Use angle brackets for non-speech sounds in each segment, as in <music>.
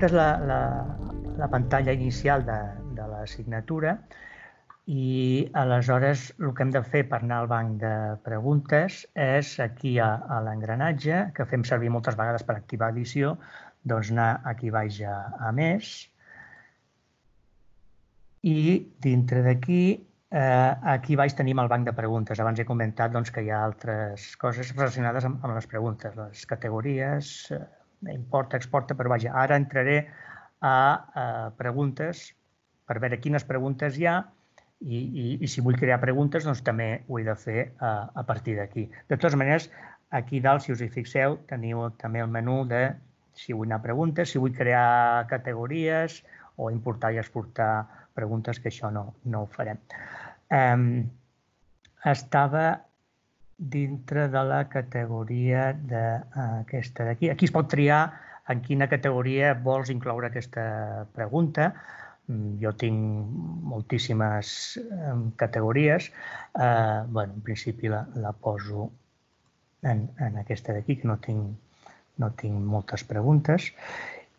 Aquesta és la, la, la pantalla inicial de, de l'assignatura i aleshores el que hem de fer per anar al banc de preguntes és aquí a, a l'engranatge, que fem servir moltes vegades per activar edició, doncs anar aquí baix a, a més i dintre d'aquí Eh, aquí baix tenim el banc de preguntes. Abans he comentat doncs, que hi ha altres coses relacionades amb, amb les preguntes, les categories, eh, importa, exporta, però vaja, ara entraré a, a preguntes per veure quines preguntes hi ha i, i, i si vull crear preguntes doncs també ho he de fer a, a partir d'aquí. De totes maneres, aquí dalt, si us hi fixeu, teniu també el menú de si vull anar a preguntes, si vull crear categories o importar i exportar preguntes, que això no, no ho farem eh, estava dintre de la categoria d'aquesta d'aquí. Aquí es pot triar en quina categoria vols incloure aquesta pregunta. Mm, jo tinc moltíssimes categories. Eh, bueno, en principi la, la poso en, en aquesta d'aquí, que no tinc, no tinc moltes preguntes.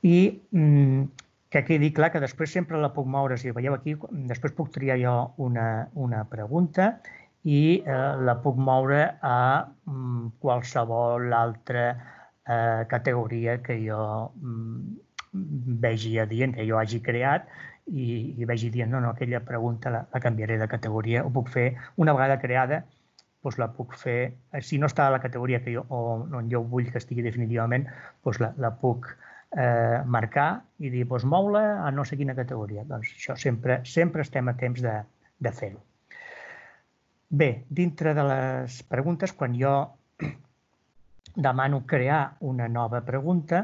I mm, que quedi clar que després sempre la puc moure, si veieu aquí, després puc triar jo una, una pregunta i eh, la puc moure a mm, qualsevol altra eh, categoria que jo mm, vegi adient, que jo hagi creat i, i vegi dient, no, no, aquella pregunta la, la canviaré de categoria, ho puc fer una vegada creada, doncs la puc fer, eh, si no està a la categoria que jo, o on jo vull que estigui definitivament, doncs la, la puc eh, marcar i dir, doncs, mou-la a no sé quina categoria. Doncs això sempre, sempre estem a temps de, de fer-ho. Bé, dintre de les preguntes, quan jo <clears throat> demano crear una nova pregunta,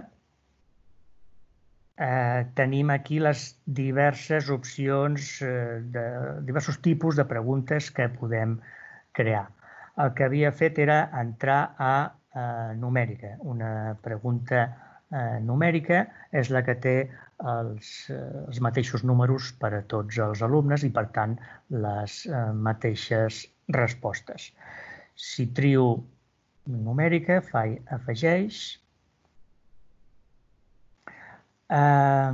eh, tenim aquí les diverses opcions, eh, de diversos tipus de preguntes que podem crear. El que havia fet era entrar a eh, numèrica, una pregunta eh, numèrica és la que té els, eh, els mateixos números per a tots els alumnes i, per tant, les eh, mateixes respostes. Si trio numèrica, faig afegeix, eh,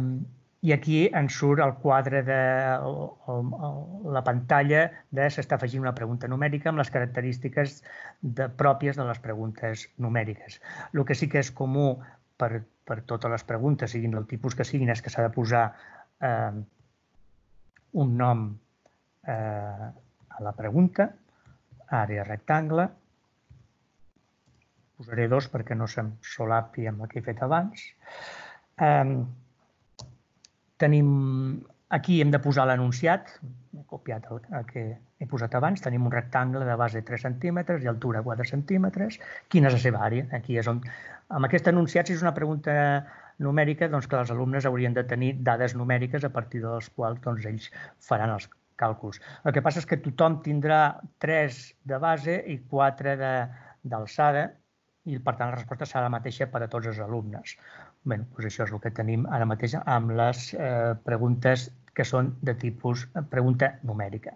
i aquí ens surt el quadre de el, el, la pantalla de s'està afegint una pregunta numèrica amb les característiques de, pròpies de les preguntes numèriques. El que sí que és comú per, per totes les preguntes, siguin del tipus que siguin, és que s'ha de posar eh, un nom eh, a la pregunta, àrea rectangle, posaré dos perquè no se'm solapi amb el que he fet abans. Tenim, aquí hem de posar l'anunciat, he copiat el, el que he posat abans, tenim un rectangle de base 3 centímetres i altura 4 centímetres. Quina és la seva àrea? Aquí és on amb aquest enunciat, si és una pregunta numèrica, doncs que els alumnes haurien de tenir dades numèriques a partir de les quals doncs, ells faran els càlculs. El que passa és que tothom tindrà 3 de base i 4 d'alçada i, per tant, la resposta serà la mateixa per a tots els alumnes. Bé, doncs això és el que tenim ara mateix amb les eh, preguntes que són de tipus eh, pregunta numèrica.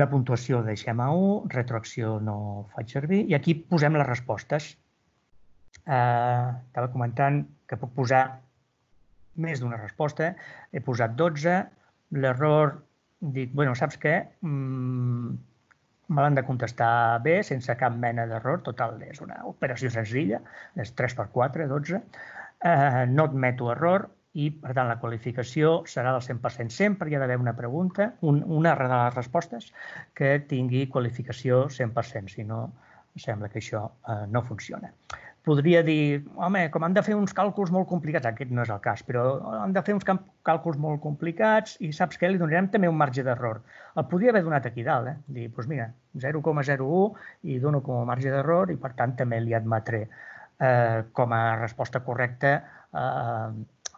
La puntuació deixem a 1, retroacció no faig servir, i aquí posem les respostes eh, estava comentant que puc posar més d'una resposta. He posat 12. L'error, dic, bueno, saps què? Mm, me l'han de contestar bé, sense cap mena d'error. Total, és una operació senzilla, és 3 per 4, 12. Eh, no admeto error i, per tant, la qualificació serà del 100%. Sempre hi ha d'haver una pregunta, un, una de les respostes que tingui qualificació 100%, si no, sembla que això eh, no funciona podria dir, home, com han de fer uns càlculs molt complicats, aquest no és el cas, però han de fer uns càlculs molt complicats i saps què? Li donarem també un marge d'error. El podria haver donat aquí dalt, eh? Dir, doncs mira, 0,01 i dono com a marge d'error i per tant també li admetré eh, com a resposta correcta eh,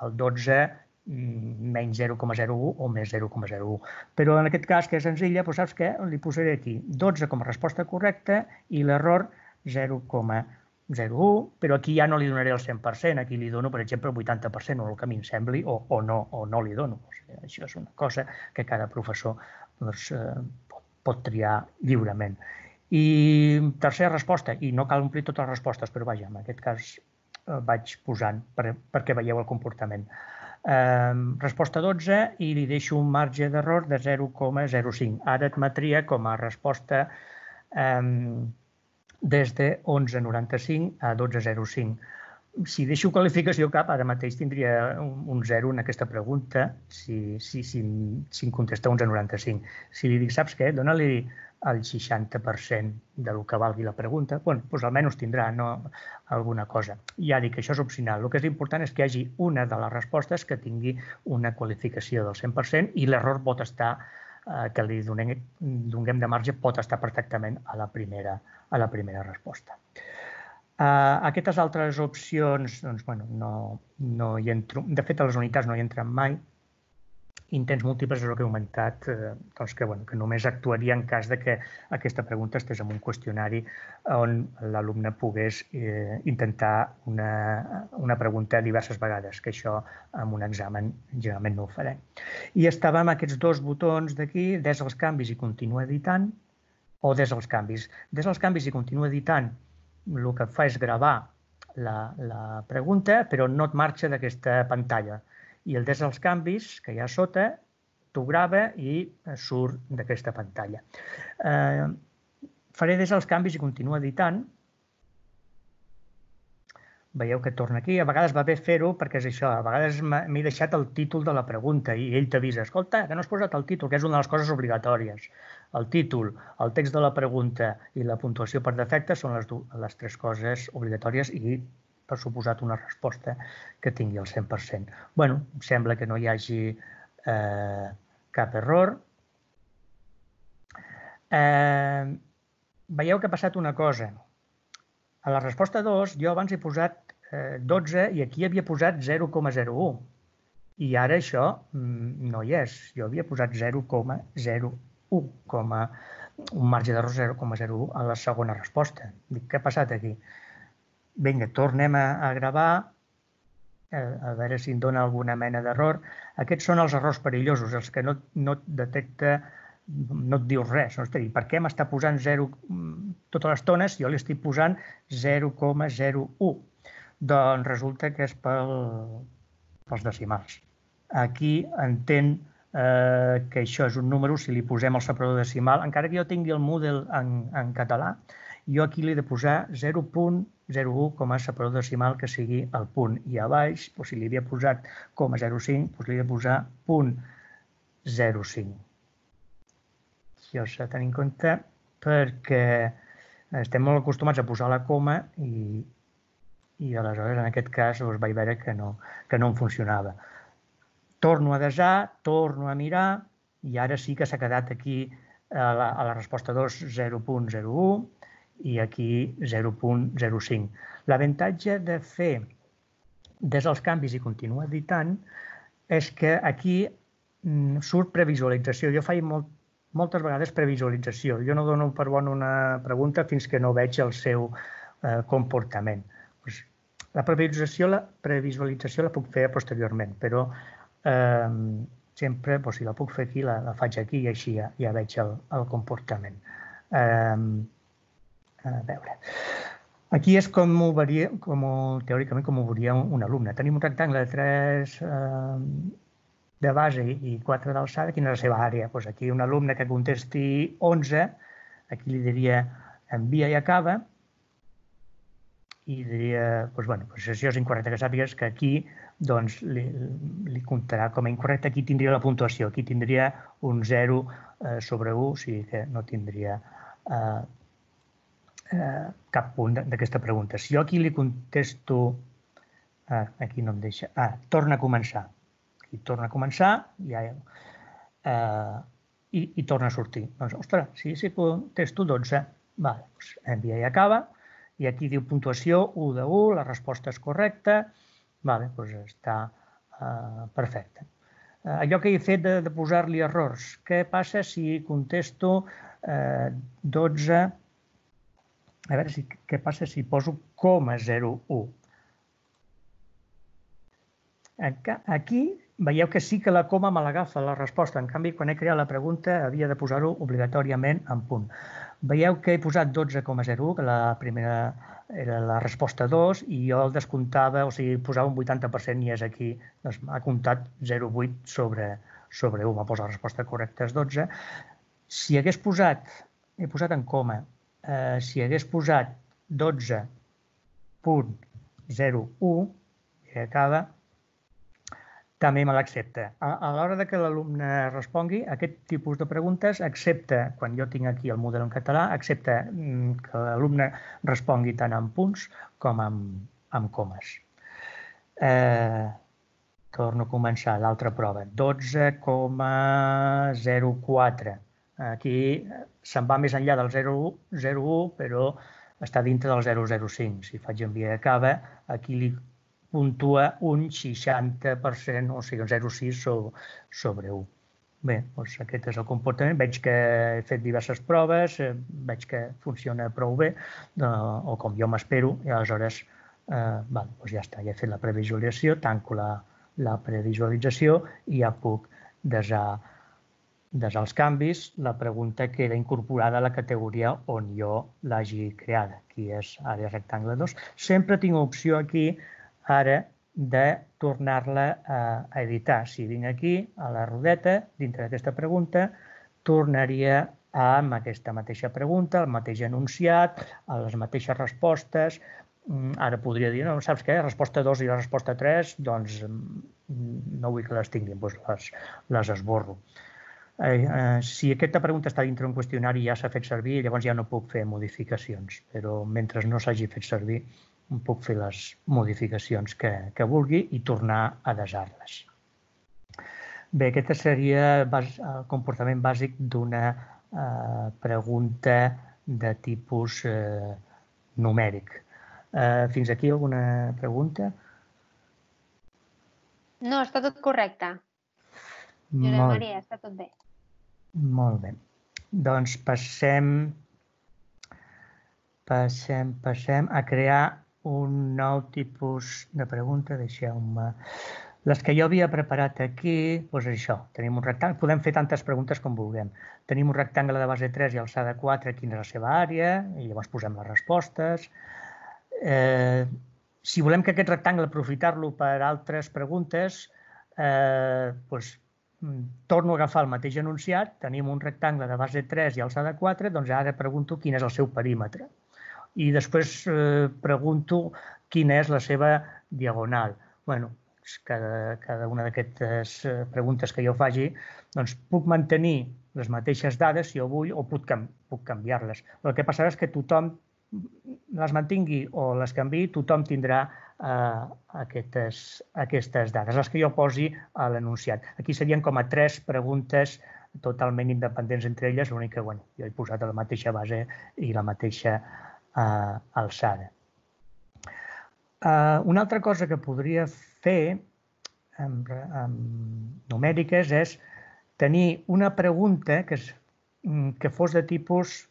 el 12 mm, menys 0,01 o més 0,01. Però en aquest cas, que és senzilla, doncs saps què? Li posaré aquí 12 com a resposta correcta i l'error 0,01 0,1, però aquí ja no li donaré el 100%, aquí li dono, per exemple, el 80%, o el que a mi em sembli, o, o, no, o no li dono. O sigui, això és una cosa que cada professor doncs, eh, pot, pot triar lliurement. I tercera resposta, i no cal omplir totes les respostes, però vaja, en aquest cas eh, vaig posant per, perquè veieu el comportament. Eh, resposta 12 i li deixo un marge d'error de 0,05. Ara admetria com a resposta eh, des de 11,95 a 12,05 si deixo qualificació cap, ara mateix tindria un, un 0 en aquesta pregunta si, si, si, si em contesta uns a 95. Si li dic, saps què? Dóna-li el 60% de lo que valgui la pregunta, bueno, doncs almenys tindrà no, alguna cosa. Ja dic, això és opcional. El que és important és que hi hagi una de les respostes que tingui una qualificació del 100% i l'error pot estar, eh, que li donem, donem de marge, pot estar perfectament a la primera, a la primera resposta. Uh, aquestes altres opcions, doncs, bueno, no, no hi entro. De fet, a les unitats no hi entren mai. Intents múltiples és el que he comentat, eh, doncs que, bueno, que només actuaria en cas de que aquesta pregunta estés en un qüestionari on l'alumne pogués eh, intentar una, una pregunta diverses vegades, que això en un examen generalment no ho farem. I estava amb aquests dos botons d'aquí, des els canvis i continua editant, o des els canvis. Des els canvis i continua editant, el que fa és gravar la, la pregunta, però no et marxa d'aquesta pantalla. I el des dels canvis, que hi ha sota, t'ho grava i surt d'aquesta pantalla. Eh, faré des dels canvis i continuo editant veieu que torna aquí. A vegades va bé fer-ho perquè és això, a vegades m'he deixat el títol de la pregunta i ell t'avisa, escolta, que no has posat el títol, que és una de les coses obligatòries. El títol, el text de la pregunta i la puntuació per defecte són les, les tres coses obligatòries i, per suposat, una resposta que tingui el 100%. bueno, sembla que no hi hagi eh, cap error. Eh, veieu que ha passat una cosa. A la resposta 2 jo abans he posat 12 eh, i aquí havia posat 0,01. I ara això mm, no hi és. Jo havia posat 0,01 com a un marge d'error 0,01 a la segona resposta. Dic, què ha passat aquí? Vinga, tornem a, a gravar, a, a veure si em dona alguna mena d'error. Aquests són els errors perillosos, els que no, no et detecta, no et diu res. No? dir, per què m'està posant 0 mm, tota l'estona si jo li estic posant 0,01? Doncs resulta que és pel, pels decimals. Aquí entén eh, que això és un número si li posem el separador decimal, encara que jo tingui el Moodle en, en català, jo aquí li he de posar 0.01 com a separador decimal que sigui el punt. I a baix, doncs, si li havia posat com a 0,5, doncs li he de posar punt 0,5. Això s'ha de tenir en compte perquè estem molt acostumats a posar la coma i, i aleshores en aquest cas doncs, vaig veure que no, que no em funcionava. Torno a desar, torno a mirar i ara sí que s'ha quedat aquí a la, a la resposta 2 0.01 i aquí 0.05. L'avantatge de fer des dels canvis i continuar editant és que aquí mm, surt previsualització. Jo faig molt, moltes vegades previsualització. Jo no dono per bona una pregunta fins que no veig el seu eh, comportament. La previsualització la, previsualització la puc fer posteriorment, però eh, sempre, doncs, si la puc fer aquí, la, la faig aquí i així ja, ja veig el, el comportament. Eh, a veure. Aquí és com ho varia, com ho, teòricament com ho veuria un, un alumne. Tenim un rectangle de 3 eh, de base i 4 d'alçada. Quina és la seva àrea? Doncs aquí un alumne que contesti 11, aquí li diria envia i acaba, i diria, doncs, bueno, doncs això és incorrecte, que sàpigues que aquí doncs, li, li comptarà com a incorrecte, aquí tindria la puntuació, aquí tindria un 0 eh, sobre 1, o sigui que no tindria eh, eh, cap punt d'aquesta pregunta. Si jo aquí li contesto, ah, aquí no em deixa, ah, torna a començar, aquí torna a començar, ja, eh, i, i torna a sortir. Doncs, ostres, si, si contesto 12, vale, doncs envia i acaba, i aquí diu puntuació 1 de 1, la resposta és correcta, vale, doncs està uh, perfecte. Uh, allò que he fet de, de posar-li errors, què passa si contesto uh, 12, a veure si, què passa si poso coma 01. Aquí veieu que sí que la coma me l'agafa la resposta. En canvi, quan he creat la pregunta havia de posar-ho obligatòriament en punt. Veieu que he posat 12,01, que la primera era la resposta 2 i jo el descomptava, o sigui, posava un 80% i és aquí, doncs m'ha comptat 0,8 sobre, sobre 1, m'ha posat la resposta correcta és 12. Si hagués posat, he posat en coma, eh, si hagués posat 12.01, i acaba, també me l'accepta. A, a l'hora de que l'alumne respongui, aquest tipus de preguntes accepta, quan jo tinc aquí el model en català, accepta mm, que l'alumne respongui tant en punts com en, en comes. Eh, torno a començar l'altra prova. 12,04. Aquí se'n va més enllà del 0,1, però està dintre del 0,05. Si faig enviar a cava, aquí li puntua un 60%, o sigui, un 0,6 sobre 1. Bé, doncs aquest és el comportament. Veig que he fet diverses proves, eh, veig que funciona prou bé, eh, o com jo m'espero, i aleshores eh, val, doncs ja està, ja he fet la previsualització, tanco la, la previsualització i ja puc desar, desar els canvis. La pregunta queda incorporada a la categoria on jo l'hagi creada, que és àrea rectangle 2. Sempre tinc opció aquí ara de tornar-la a, editar. Si vinc aquí, a la rodeta, dintre d'aquesta pregunta, tornaria amb aquesta mateixa pregunta, el mateix enunciat, les mateixes respostes. Mm, ara podria dir, no, saps què? Resposta 2 i la resposta 3, doncs mm, no vull que les tinguin, doncs les, les esborro. Eh, eh, si aquesta pregunta està dintre un qüestionari i ja s'ha fet servir, llavors ja no puc fer modificacions, però mentre no s'hagi fet servir puc fer les modificacions que, que vulgui i tornar a desar-les. Bé, aquest seria el comportament bàsic d'una eh, pregunta de tipus eh, numèric. Eh, fins aquí alguna pregunta? No, està tot correcte. Josep Molt... Maria, està tot bé. Molt bé. Doncs passem, passem, passem a crear un nou tipus de pregunta, deixeu-me... Les que jo havia preparat aquí, doncs això, tenim un rectangle, podem fer tantes preguntes com vulguem. Tenim un rectangle de base 3 i alçada 4, quina és la seva àrea, i llavors posem les respostes. Eh, si volem que aquest rectangle aprofitar-lo per altres preguntes, eh, doncs, torno a agafar el mateix enunciat, tenim un rectangle de base 3 i alçada 4, doncs ara pregunto quin és el seu perímetre i després eh, pregunto quina és la seva diagonal. bueno, cada, cada una d'aquestes eh, preguntes que jo faci, doncs puc mantenir les mateixes dades si jo vull o puc, puc canviar-les. El que passarà és que tothom les mantingui o les canvi, tothom tindrà eh, aquestes, aquestes dades, les que jo posi a l'enunciat. Aquí serien com a tres preguntes totalment independents entre elles, l'únic que bueno, jo he posat la mateixa base i la mateixa eh, alçada. Eh, una altra cosa que podria fer amb, amb numèriques és tenir una pregunta que, és, que fos de tipus...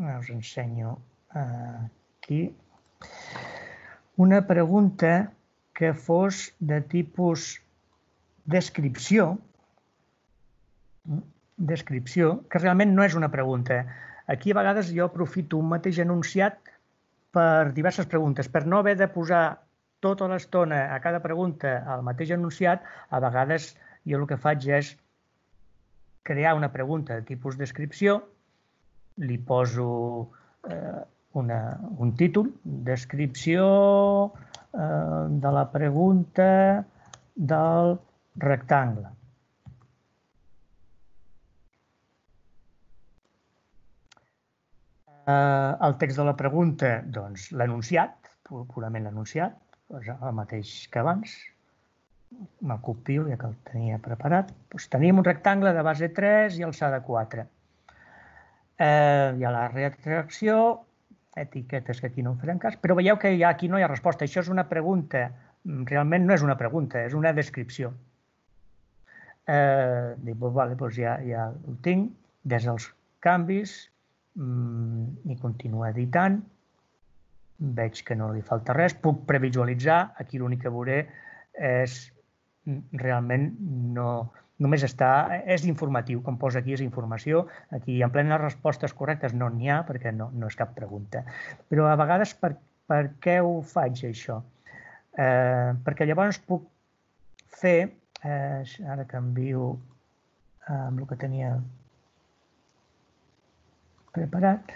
Us ensenyo eh, aquí. Una pregunta que fos de tipus descripció, descripció, que realment no és una pregunta, Aquí a vegades jo aprofito un mateix enunciat per diverses preguntes. Per no haver de posar tota l'estona a cada pregunta al mateix enunciat, a vegades jo el que faig és crear una pregunta de tipus descripció, li poso eh, una, un títol, descripció eh, de la pregunta del rectangle. Eh, el text de la pregunta, doncs, l'enunciat, purament l'enunciat, el mateix que abans, me'l copio ja que el tenia preparat. Doncs tenim un rectangle de base 3 i alçada 4. Eh, hi ha la retracció, etiquetes que aquí no en farem cas, però veieu que ja aquí no hi ha resposta. Això és una pregunta, realment no és una pregunta, és una descripció. Eh, dic, doncs, vale, doncs ja, ja ho tinc, des dels canvis, mm, i continuo editant. Veig que no li falta res. Puc previsualitzar. Aquí l'únic que veuré és mm, realment no, només està, és informatiu, com posa aquí, és informació. Aquí, en plenes respostes correctes, no n'hi ha, perquè no, no és cap pregunta. Però a vegades, per, per què ho faig, això? Eh, perquè llavors puc fer, eh, ara canvio amb el que tenia preparat,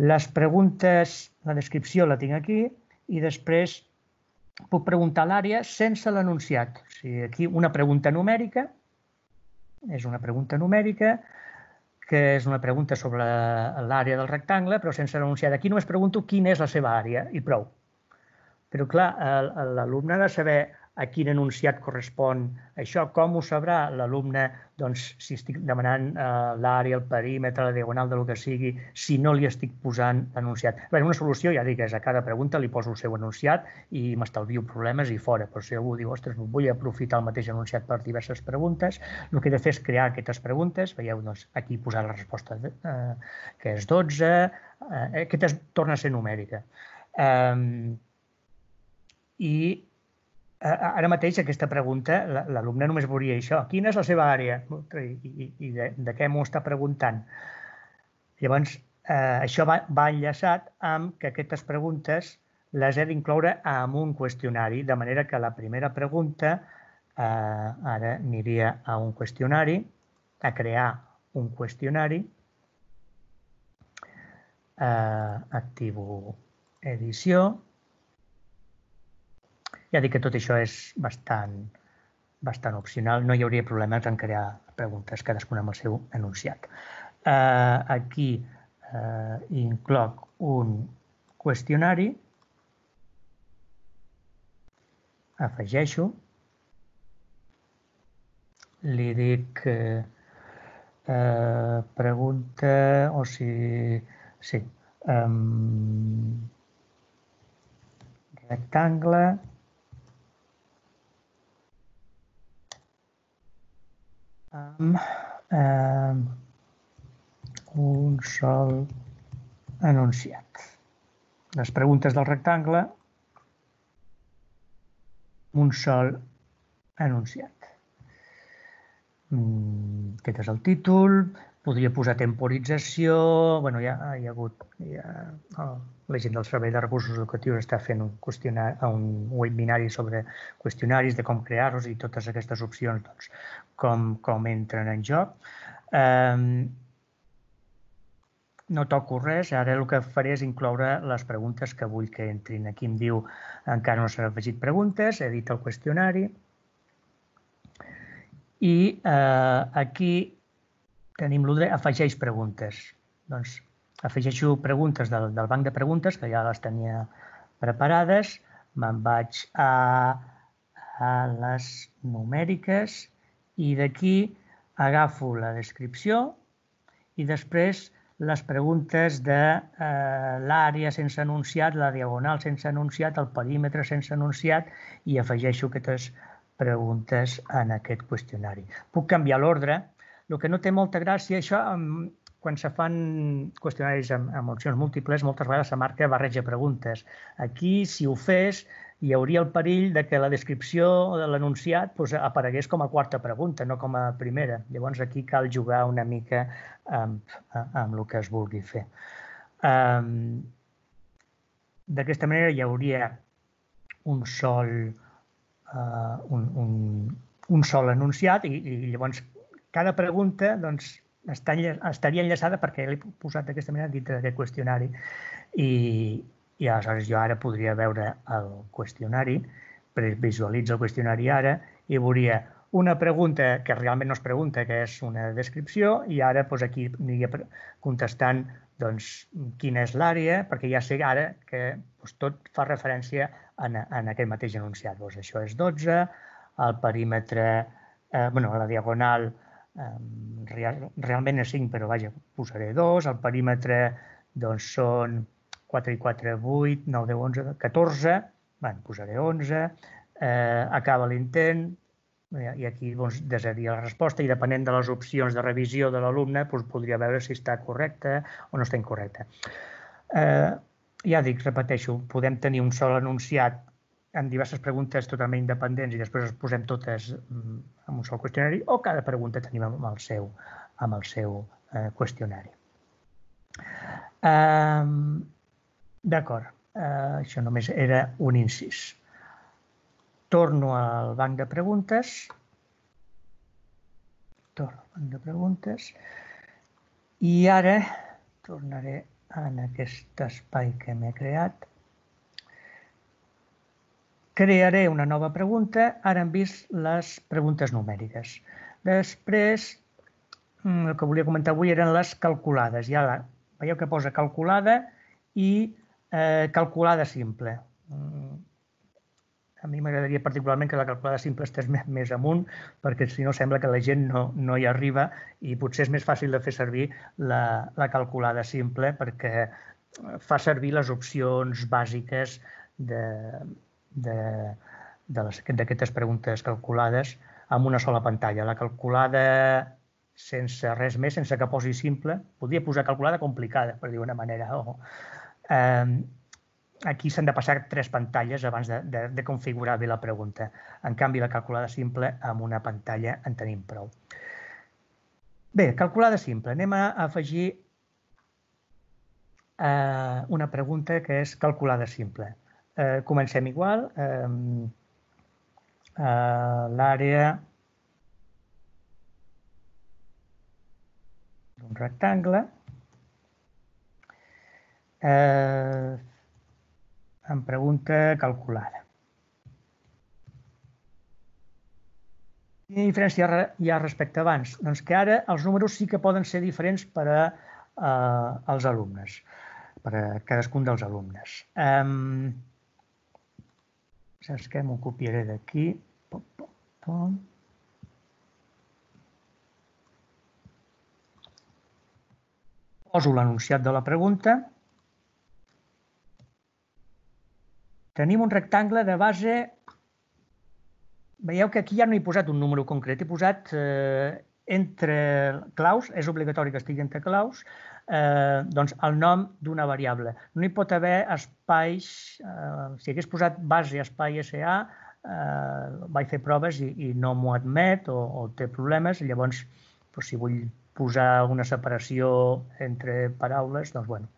les preguntes, la descripció la tinc aquí i després puc preguntar l'àrea sense l'enunciat. O sigui, aquí una pregunta numèrica, és una pregunta numèrica, que és una pregunta sobre l'àrea del rectangle, però sense l'enunciat. Aquí només pregunto quina és la seva àrea i prou. Però clar, l'alumne ha de saber a quin enunciat correspon això. Com ho sabrà l'alumne doncs, si estic demanant eh, l'àrea, el perímetre, la diagonal de lo que sigui, si no li estic posant l'enunciat? Bé, una solució, ja dic, és a cada pregunta li poso el seu enunciat i m'estalvio problemes i fora. Però si algú diu, ostres, vull aprofitar el mateix enunciat per diverses preguntes, el que he de fer és crear aquestes preguntes. Veieu, doncs, aquí posar la resposta eh, que és 12, eh, aquesta torna a ser numèrica. Eh, I ara mateix aquesta pregunta, l'alumne només veuria això. Quina és la seva àrea? I, i, i de, de què m'ho està preguntant? Llavors, eh, això va, va enllaçat amb que aquestes preguntes les he d'incloure en un qüestionari, de manera que la primera pregunta, eh, ara aniria a un qüestionari, a crear un qüestionari, eh, activo edició, ja dic que tot això és bastant, bastant opcional, no hi hauria problemes en crear preguntes, cadascuna amb el seu enunciat. Eh, aquí eh, incloc un qüestionari, afegeixo, li dic eh, eh, pregunta, o si... Sí, um, rectangle, amb eh, un sol enunciat. Les preguntes del rectangle, un sol enunciat. Mm, aquest és el títol, podria posar temporització, bueno, ja hi ha hagut, ja, oh, la gent del Servei de Recursos Educatius està fent un, qüestionari, un webinari sobre qüestionaris, de com crear-los i totes aquestes opcions, doncs, com, com entren en joc. Um, no toco res, ara el que faré és incloure les preguntes que vull que entrin. Aquí em diu encara no s'han afegit preguntes, he dit el qüestionari, i eh, aquí tenim l'Udre afegeix preguntes. Doncs afegeixo preguntes del, del banc de preguntes, que ja les tenia preparades, me'n vaig a, a les numèriques i d'aquí agafo la descripció i després les preguntes de eh, l'àrea sense anunciat, la diagonal sense anunciat, el perímetre sense anunciat i afegeixo aquestes preguntes en aquest qüestionari. Puc canviar l'ordre, el que no té molta gràcia, això, quan se fan qüestionaris amb, amb opcions múltiples, moltes vegades se marca barreja preguntes. Aquí, si ho fes, hi hauria el perill de que la descripció de l'enunciat doncs, aparegués com a quarta pregunta, no com a primera. Llavors, aquí cal jugar una mica amb, amb el que es vulgui fer. Um, D'aquesta manera hi hauria un sol, uh, un, un, un sol enunciat i, i llavors cada pregunta doncs, estaria enllaçada perquè l'he posat d'aquesta manera dintre d'aquest qüestionari i, i aleshores jo ara podria veure el qüestionari, visualitzo el qüestionari ara i veuria una pregunta que realment no es pregunta, que és una descripció, i ara doncs, aquí aniria contestant doncs, quina és l'àrea, perquè ja sé ara que doncs, tot fa referència en, en aquest mateix enunciat. Doncs, això és 12, el perímetre, eh, bueno, la diagonal Real, realment és 5, però vaja, posaré 2. El perímetre doncs, són 4 i 4, 8, 9, 10, 11, 14. Bé, posaré 11. Eh, acaba l'intent, i aquí doncs, deseria la resposta i depenent de les opcions de revisió de l'alumne doncs, podria veure si està correcta o no està incorrecta. Eh, ja dic, repeteixo, podem tenir un sol enunciat en diverses preguntes totalment independents i després les posem totes mm, en un sol qüestionari o cada pregunta tenim amb el seu, amb el seu eh, qüestionari. Um, D'acord, uh, això només era un incís. Torno al banc de preguntes. Torno al banc de preguntes. I ara tornaré en aquest espai que m'he creat crearé una nova pregunta. Ara hem vist les preguntes numèriques. Després, mm, el que volia comentar avui eren les calculades. Ja la, veieu que posa calculada i eh, calculada simple. Mm, a mi m'agradaria particularment que la calculada simple estés més amunt, perquè si no sembla que la gent no, no hi arriba i potser és més fàcil de fer servir la, la calculada simple perquè fa servir les opcions bàsiques de, d'aquestes preguntes calculades amb una sola pantalla. La calculada sense res més, sense que posi simple, podria posar calculada complicada, per dir una manera. O, eh, aquí s'han de passar tres pantalles abans de, de, de configurar bé la pregunta. En canvi, la calculada simple, amb una pantalla en tenim prou. Bé, calculada simple. Anem a afegir eh, una pregunta que és calculada simple. Eh, comencem igual. Eh, eh, L'àrea d'un rectangle. Eh, em pregunta calculada. Quina diferència hi ha respecte abans? Doncs que ara els números sí que poden ser diferents per a eh, als alumnes, per a cadascun dels alumnes. Eh, Saps què? M'ho copiaré d'aquí. Poso l'anunciat de la pregunta. Tenim un rectangle de base... Veieu que aquí ja no he posat un número concret, he posat eh, entre claus, és obligatori que estigui entre claus, eh, doncs el nom d'una variable. No hi pot haver espais, eh, si hagués posat base espai SA, eh, vaig fer proves i, i no m'ho admet o, o té problemes, llavors doncs, si vull posar una separació entre paraules, doncs bueno,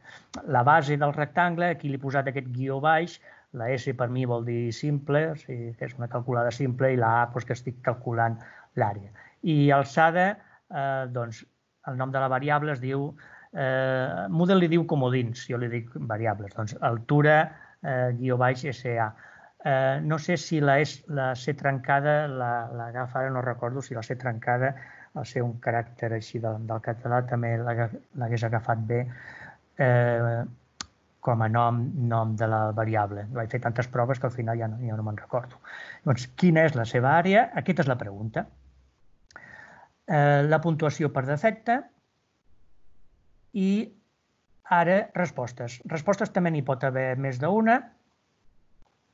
la base del rectangle, aquí li he posat aquest guió baix, la S per mi vol dir simple, o sigui que és una calculada simple, i la A doncs, que estic calculant l'àrea. I alçada, eh, doncs, el nom de la variable es diu Eh, Moodle li diu comodins, jo li dic variables. Doncs altura eh, guió baix SA. Eh, no sé si la, és, la C trencada l'agafa, la, ara no recordo si la C trencada, al ser un caràcter així del, del català, també l'hagués agafat bé eh, com a nom, nom de la variable. Vaig fer tantes proves que al final ja no, ja no me'n recordo. Doncs, quina és la seva àrea? Aquesta és la pregunta. Eh, la puntuació per defecte, i ara respostes. Respostes també n'hi pot haver més d'una.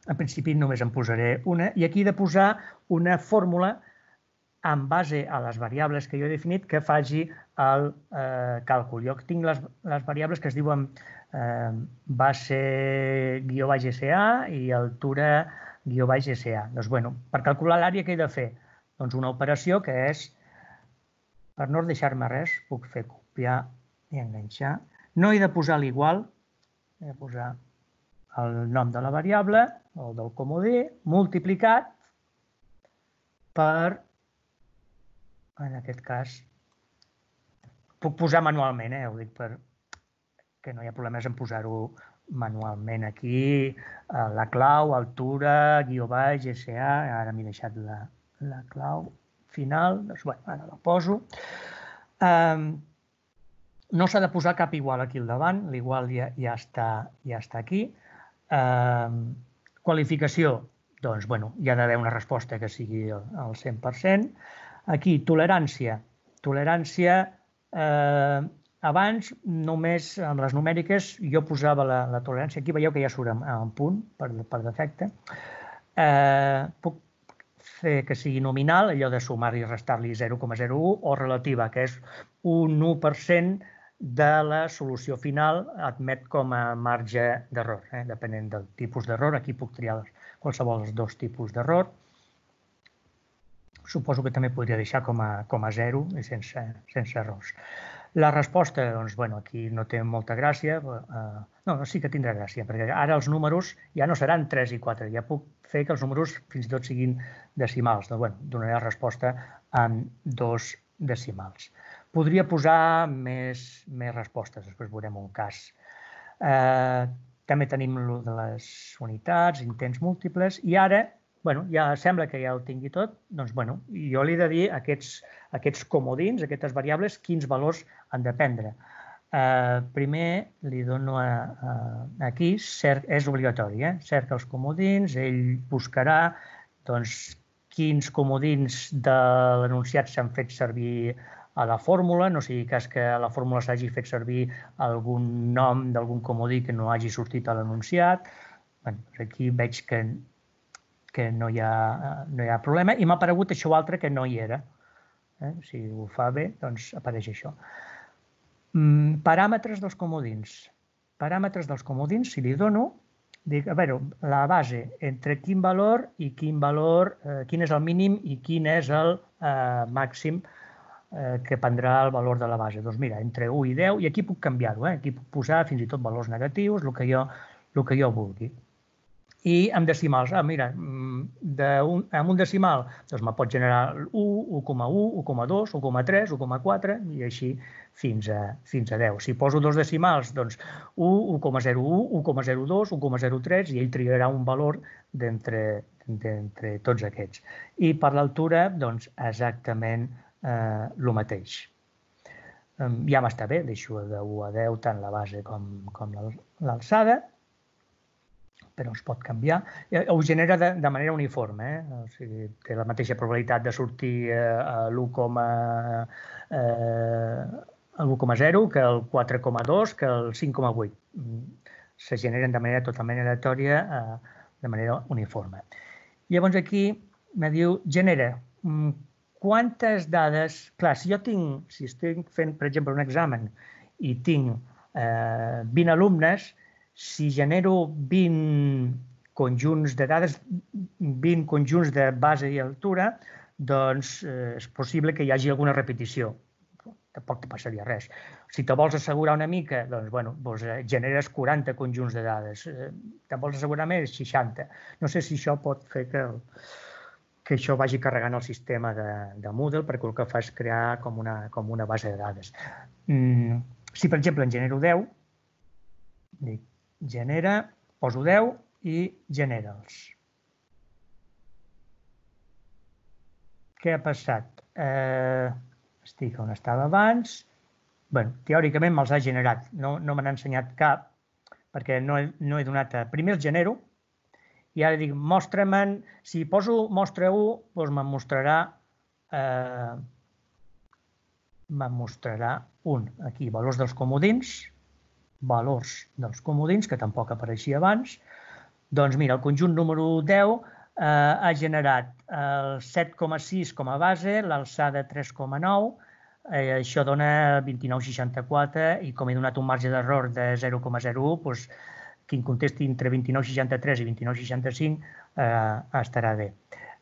En principi només en posaré una. I aquí he de posar una fórmula en base a les variables que jo he definit que faci el eh, càlcul. Jo tinc les, les variables que es diuen eh, base guió baix SA i altura guió baix SA. Doncs, bueno, per calcular l'àrea que he de fer? Doncs una operació que és, per no deixar-me res, puc fer copiar i enganxar. No he de posar l'igual, he de posar el nom de la variable o del comodí multiplicat per, en aquest cas, puc posar manualment, eh? ho dic per que no hi ha problemes en posar-ho manualment aquí, eh, la clau, altura, guió baix, SA, ara m'he deixat la, la clau final, doncs, bueno, ara la poso. Um, no s'ha de posar cap igual aquí al davant, l'igual ja, ja, està, ja està aquí. Eh, qualificació, doncs, bueno, hi ha d'haver una resposta que sigui al 100%. Aquí, tolerància. Tolerància, eh, abans, només amb les numèriques, jo posava la, la tolerància. Aquí veieu que ja surt en, en punt, per, per defecte. Eh, puc fer que sigui nominal, allò de sumar i restar-li 0,01, o relativa, que és un 1% de la solució final admet com a marge d'error. Eh? Depenent del tipus d'error, aquí puc triar qualsevol dels dos tipus d'error. Suposo que també podria deixar com a, com a zero i sense, sense errors. La resposta, doncs, bueno, aquí no té molta gràcia. Eh, no, sí que tindrà gràcia, perquè ara els números ja no seran 3 i 4, ja puc fer que els números fins i tot siguin decimals. Doncs, bueno, donaré la resposta en dos decimals. Podria posar més, més respostes, després veurem un cas. Eh, també tenim el de les unitats, intents múltiples, i ara, bueno, ja sembla que ja ho tingui tot, doncs bueno, jo li he de dir aquests, aquests comodins, aquestes variables, quins valors han de prendre. Eh, primer li dono a, a, aquí, cer, és obligatori, eh? cerca els comodins, ell buscarà doncs, quins comodins de l'enunciat s'han fet servir a la fórmula, no sigui cas que a la fórmula s'hagi fet servir algun nom d'algun comodí que no hagi sortit a l'enunciat. Bé, aquí veig que, que no, hi ha, no hi ha problema i m'ha aparegut això altre que no hi era. Eh? Si ho fa bé, doncs apareix això. Mm, paràmetres dels comodins. Paràmetres dels comodins, si li dono, dic, a veure, la base, entre quin valor i quin valor, eh, quin és el mínim i quin és el eh, màxim eh, que prendrà el valor de la base. Doncs mira, entre 1 i 10, i aquí puc canviar-ho, eh? aquí puc posar fins i tot valors negatius, el que jo, el que jo vulgui. I amb decimals, ah, mira, mm, un, amb un decimal doncs me pot generar 1, 1,1, 1,2, 1,3, 1,4 i així fins a, fins a 10. Si poso dos decimals, doncs 1, 1,01, 1,02, 1,03 i ell triarà un valor d'entre tots aquests. I per l'altura, doncs exactament eh, mateix. Eh, ja m'està bé, deixo de 1 a 10 tant la base com, com l'alçada, però es pot canviar. Eh, ho genera de, de manera uniforme, eh? o sigui, té la mateixa probabilitat de sortir eh, a l'1, eh, l'1,0 que el 4,2 que el 5,8. Se generen de manera totalment aleatòria, eh, de manera uniforme. Llavors aquí me diu, genera mm, quantes dades... Clar, si jo tinc, si estic fent, per exemple, un examen i tinc eh, 20 alumnes, si genero 20 conjunts de dades, 20 conjunts de base i altura, doncs eh, és possible que hi hagi alguna repetició. Tampoc te passaria res. Si te vols assegurar una mica, doncs, bueno, doncs, eh, generes 40 conjunts de dades. Eh, te vols assegurar més? 60. No sé si això pot fer que... El, que això vagi carregant el sistema de, de Moodle perquè el que fa és crear com una, com una base de dades. Mm, si, per exemple, en genero 10, dic, genera, poso 10 i genera'ls. Què ha passat? Eh, estic on estava abans. bé, teòricament me'ls ha generat. No, no me n'ha ensenyat cap perquè no he, no he donat... A... Primer els genero, i ara dic, mostra'm, si poso mostra 1, doncs me'n mostrarà, eh, me'n mostrarà un, aquí, valors dels comodins, valors dels comodins, que tampoc apareixia abans. Doncs mira, el conjunt número 10 eh, ha generat el 7,6 com a base, l'alçada 3,9, eh, això dona 29,64 i com he donat un marge d'error de 0,01, doncs qui contesti entre 29,63 i 29,65 eh, estarà bé.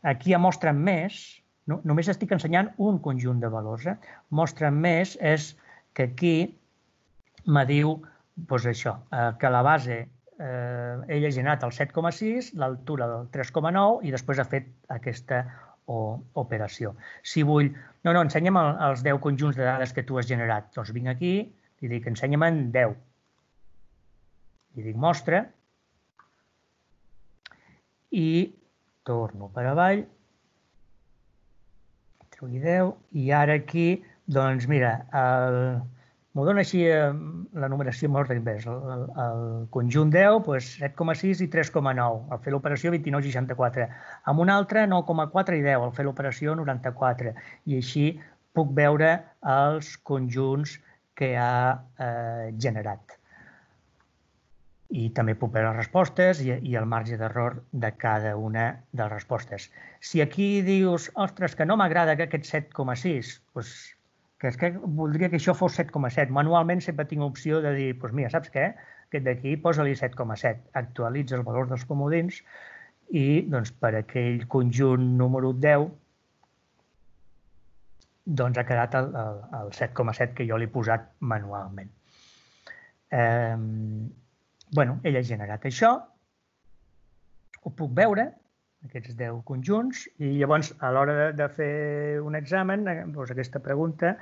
Aquí a Mostra més, no, només estic ensenyant un conjunt de valors. Eh? Mostra més és que aquí me diu doncs això, eh, que la base eh, ha generat el 7,6, l'altura del 3,9 i després ha fet aquesta o, operació. Si vull, no, no, ensenya'm el, els 10 conjunts de dades que tu has generat. Doncs vinc aquí i dic, ensenya'm 10 i dic mostra i torno per avall, treugui 10 i ara aquí, doncs mira, el, m'ho dona així eh, la numeració en ordre invers. El, el, el conjunt 10, doncs 7,6 i 3,9. Al fer l'operació 29,64. Amb un altre 9,4 i 10. Al fer l'operació 94. I així puc veure els conjunts que ha eh, generat i també puc veure les respostes i, i el marge d'error de cada una de les respostes. Si aquí dius, ostres, que no m'agrada que aquest 7,6, doncs que és que voldria que això fos 7,7. Manualment sempre tinc opció de dir, doncs mira, saps què? Aquest d'aquí posa-li 7,7. Actualitza el valor dels comodins i doncs, per aquell conjunt número 10 doncs ha quedat el, el, el 7,7 que jo l'he posat manualment. Eh, bueno, ell ha generat això, ho puc veure, aquests 10 conjunts, i llavors a l'hora de, de fer un examen, eh, doncs aquesta pregunta,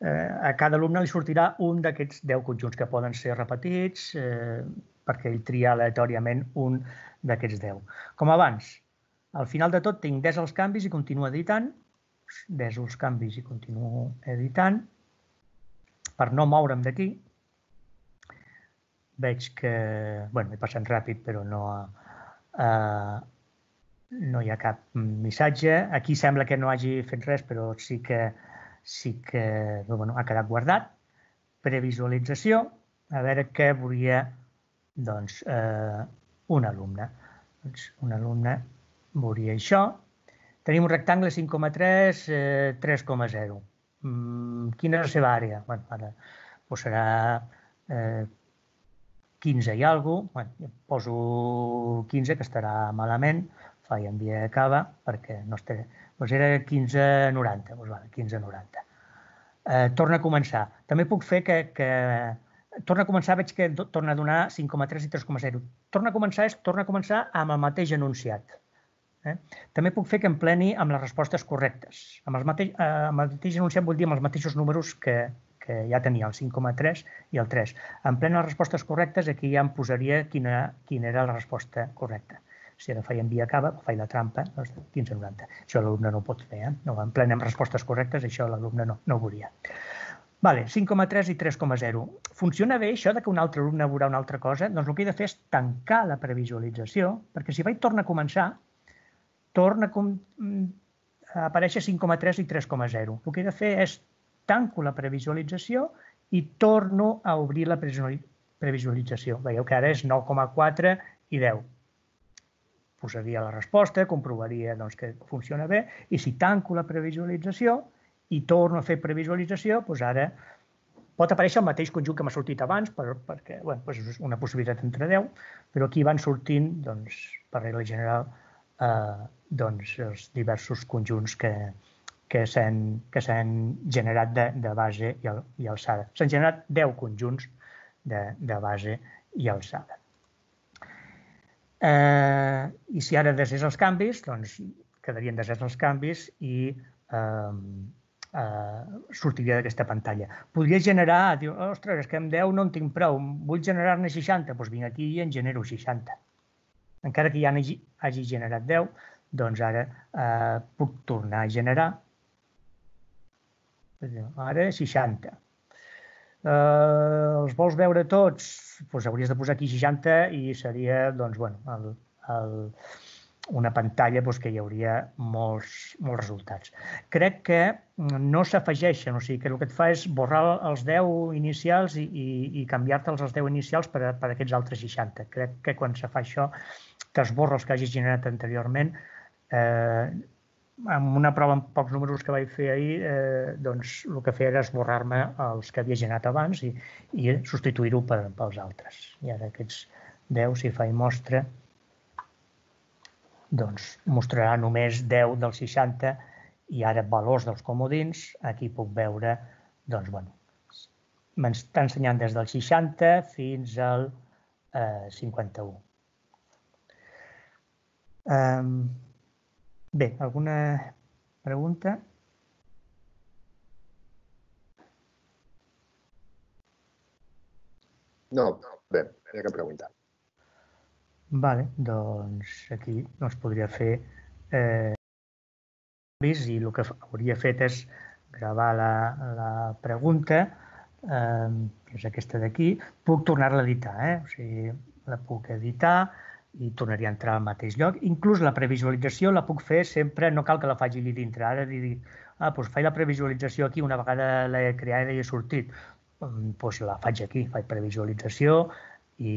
eh, a cada alumne li sortirà un d'aquests 10 conjunts que poden ser repetits eh, perquè ell tria aleatòriament un d'aquests 10. Com abans, al final de tot tinc 10 els canvis i continuo editant, 10 els canvis i continuo editant, per no moure'm d'aquí, veig que, bueno, he passat ràpid, però no, eh, no hi ha cap missatge. Aquí sembla que no hagi fet res, però sí que, sí que bueno, ha quedat guardat. Previsualització, a veure què volia doncs, eh, un alumne. Doncs un alumne veuria això. Tenim un rectangle 5,3, eh, 3,0. Mm, quina és la seva àrea? Bueno, ara doncs serà eh, 15 i alguna cosa. Bueno, poso 15, que estarà malament i envia acaba perquè no està... Doncs era 15,90. Doncs vale, 15,90. Eh, torna a començar. També puc fer que, que... Torna a començar, veig que torna a donar 5,3 i 3,0. Torna a començar és torna a començar amb el mateix enunciat. Eh? També puc fer que em pleni amb les respostes correctes. Amb, els mateix, eh, amb el mateix enunciat vull dir amb els mateixos números que, que ja tenia, el 5,3 i el 3. En les respostes correctes, aquí ja em posaria quina, quina era la resposta correcta si ara feien via cava, faig la trampa, doncs 15,90. Això l'alumne no ho pot fer, eh? no, en plena amb respostes correctes, això l'alumne no, no ho veuria. Vale, 5,3 i 3,0. Funciona bé això de que un altre alumne veurà una altra cosa? Doncs el que he de fer és tancar la previsualització, perquè si vaig tornar a començar, torna a, com... Mm, a aparèixer 5,3 i 3,0. El que he de fer és tanco la previsualització i torno a obrir la previsualització. Veieu que ara és 9,4 i 10 posaria la resposta, comprovaria doncs, que funciona bé, i si tanco la previsualització i torno a fer previsualització, doncs ara pot aparèixer el mateix conjunt que m'ha sortit abans, per, perquè bueno, doncs és una possibilitat entre 10, però aquí van sortint, doncs, per regla general, eh, doncs, els diversos conjunts que, que s'han generat de, de base i, al, i alçada. S'han generat 10 conjunts de, de base i alçada. Eh, I si ara desés els canvis, doncs quedarien desés els canvis i eh, eh, sortiria d'aquesta pantalla. Podria generar, diu, ostres, és que amb 10 no en tinc prou, vull generar-ne 60, doncs vinc aquí i en genero 60. Encara que ja hagi, hagi generat 10, doncs ara eh, puc tornar a generar. Ara 60 eh, els vols veure tots, doncs hauries de posar aquí 60 i seria doncs, bueno, el, el, una pantalla doncs, que hi hauria molts, molts resultats. Crec que no s'afegeixen, o sigui que el que et fa és borrar els 10 inicials i, i, i canviar-te'ls els 10 inicials per, per aquests altres 60. Crec que quan se fa això t'esborra els que hagis generat anteriorment eh, amb una prova amb pocs números que vaig fer ahir, eh, doncs el que feia era esborrar-me els que havia generat abans i, i substituir-ho per, pels altres. I ara aquests 10, si faig mostra, doncs mostrarà només 10 dels 60 i ara valors dels comodins. Aquí puc veure, doncs, bueno, m'està ensenyant des del 60 fins al eh, 51. Um, Bé, alguna pregunta? No, bé, no hi ha cap pregunta. Vale, doncs aquí doncs podria fer eh, i el que hauria fet és gravar la, la pregunta, eh, que és aquesta d'aquí. Puc tornar-la a editar, eh? o sigui, la puc editar, i tornaria a entrar al mateix lloc. Inclús la previsualització la puc fer sempre, no cal que la faci allà dintre. Ara dir, ah, doncs faig la previsualització aquí, una vegada l'he creada i he sortit. Doncs la faig aquí, faig previsualització i,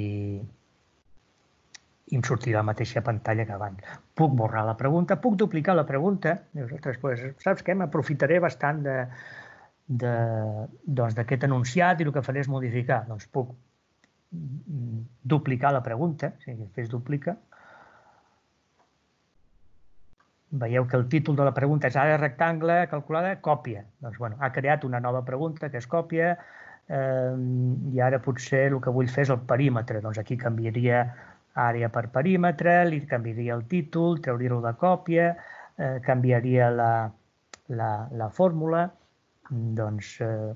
i em sortirà la mateixa pantalla que abans. Puc borrar la pregunta, puc duplicar la pregunta. Ostres, doncs, saps què? M'aprofitaré bastant de, doncs, d'aquest doncs, enunciat i el que faré és modificar. Doncs puc mm, duplicar la pregunta, o sigui, fes duplica. Veieu que el títol de la pregunta és àrea rectangle calculada còpia. Doncs, bueno, ha creat una nova pregunta que és còpia eh, i ara potser el que vull fer és el perímetre. Doncs aquí canviaria àrea per perímetre, li canviaria el títol, trauria-lo de còpia, eh, canviaria la, la, la fórmula, doncs eh,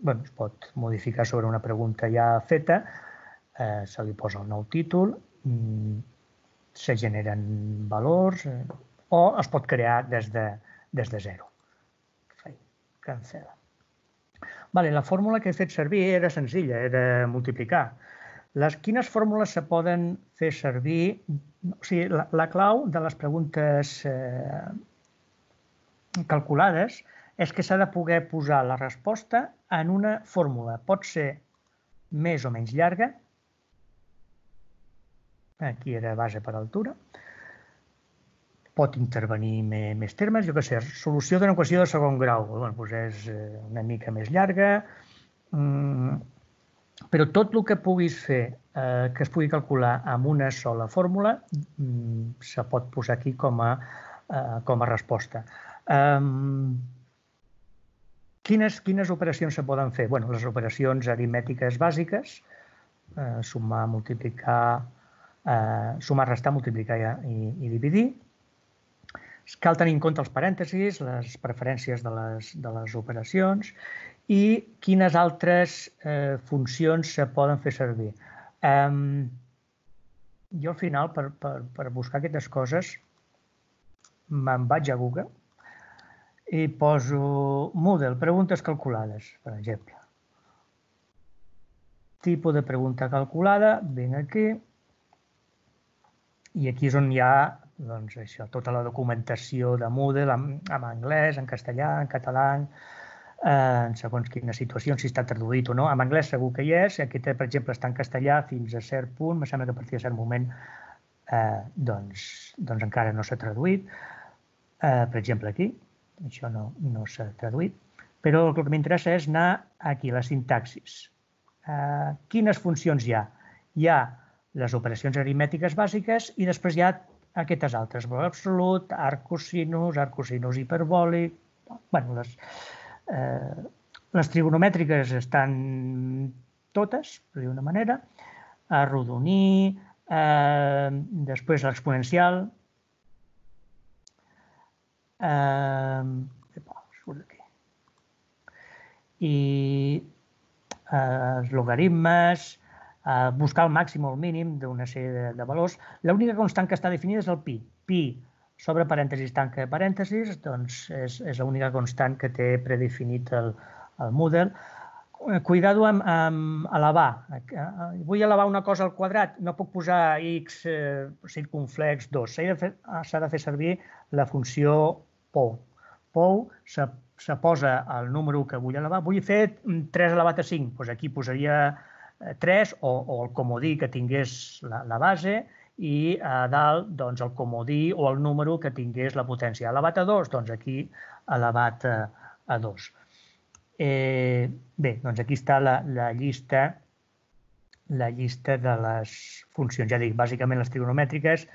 bueno, es pot modificar sobre una pregunta ja feta, eh, se li posa el nou títol, mm, se generen valors eh, o es pot crear des de, des de zero. Cancela. Vale, la fórmula que he fet servir era senzilla, era multiplicar. Les, quines fórmules se poden fer servir? O sigui, la, la clau de les preguntes eh, calculades que s'ha de poder posar la resposta en una fórmula. Pot ser més o menys llarga. Aquí era base per altura. Pot intervenir més termes, jo què sé, solució d'una equació de segon grau. Bueno, doncs és eh, una mica més llarga. Mm, però tot el que puguis fer eh, que es pugui calcular amb una sola fórmula mm, se pot posar aquí com a, eh, com a resposta. Um, Quines, quines operacions se poden fer? Bueno, les operacions aritmètiques bàsiques, eh, sumar, multiplicar, eh, sumar, restar, multiplicar i, i dividir. Cal tenir en compte els parèntesis, les preferències de les, de les operacions i quines altres eh, funcions se poden fer servir. Um, jo al final, per, per, per buscar aquestes coses, me'n vaig a Google i poso Moodle, preguntes calculades, per exemple. Tipus de pregunta calculada, vinc aquí, i aquí és on hi ha doncs, això, tota la documentació de Moodle en, en anglès, en castellà, en català, en segons quines situacions, si està traduït o no. En anglès segur que hi és, aquí, per exemple, està en castellà fins a cert punt, em sembla que a partir de cert moment eh, doncs, doncs encara no s'ha traduït. Eh, per exemple, aquí, això no, no s'ha traduït, però el que m'interessa és anar aquí, la sintaxis. Uh, quines funcions hi ha? Hi ha les operacions aritmètiques bàsiques i després hi ha aquestes altres, valor absolut, arc cosinus, arc cosinus hiperbòlic, bueno, les, eh, les trigonomètriques estan totes, per dir una manera, arrodonir, eh, després l'exponencial, Eh, surt aquí. I eh, els logaritmes, eh, buscar el màxim o el mínim d'una sèrie de, de valors. L'única constant que està definida és el pi. Pi sobre parèntesis tanca parèntesis, doncs és, és l'única constant que té predefinit el, el Moodle. Cuidado amb, amb elevar. Vull elevar una cosa al quadrat, no puc posar x eh, circunflex 2. S'ha de, fer, de fer servir la funció pou. Pou se, se posa el número que vull elevar. Vull fer 3 elevat a 5, doncs aquí posaria 3 eh, o, o el comodí que tingués la, la base i a dalt doncs, el comodí o el número que tingués la potència. Elevat a 2, doncs aquí elevat a, a 2. Eh, bé, doncs aquí està la, la llista la llista de les funcions. Ja dic, bàsicament les trigonomètriques,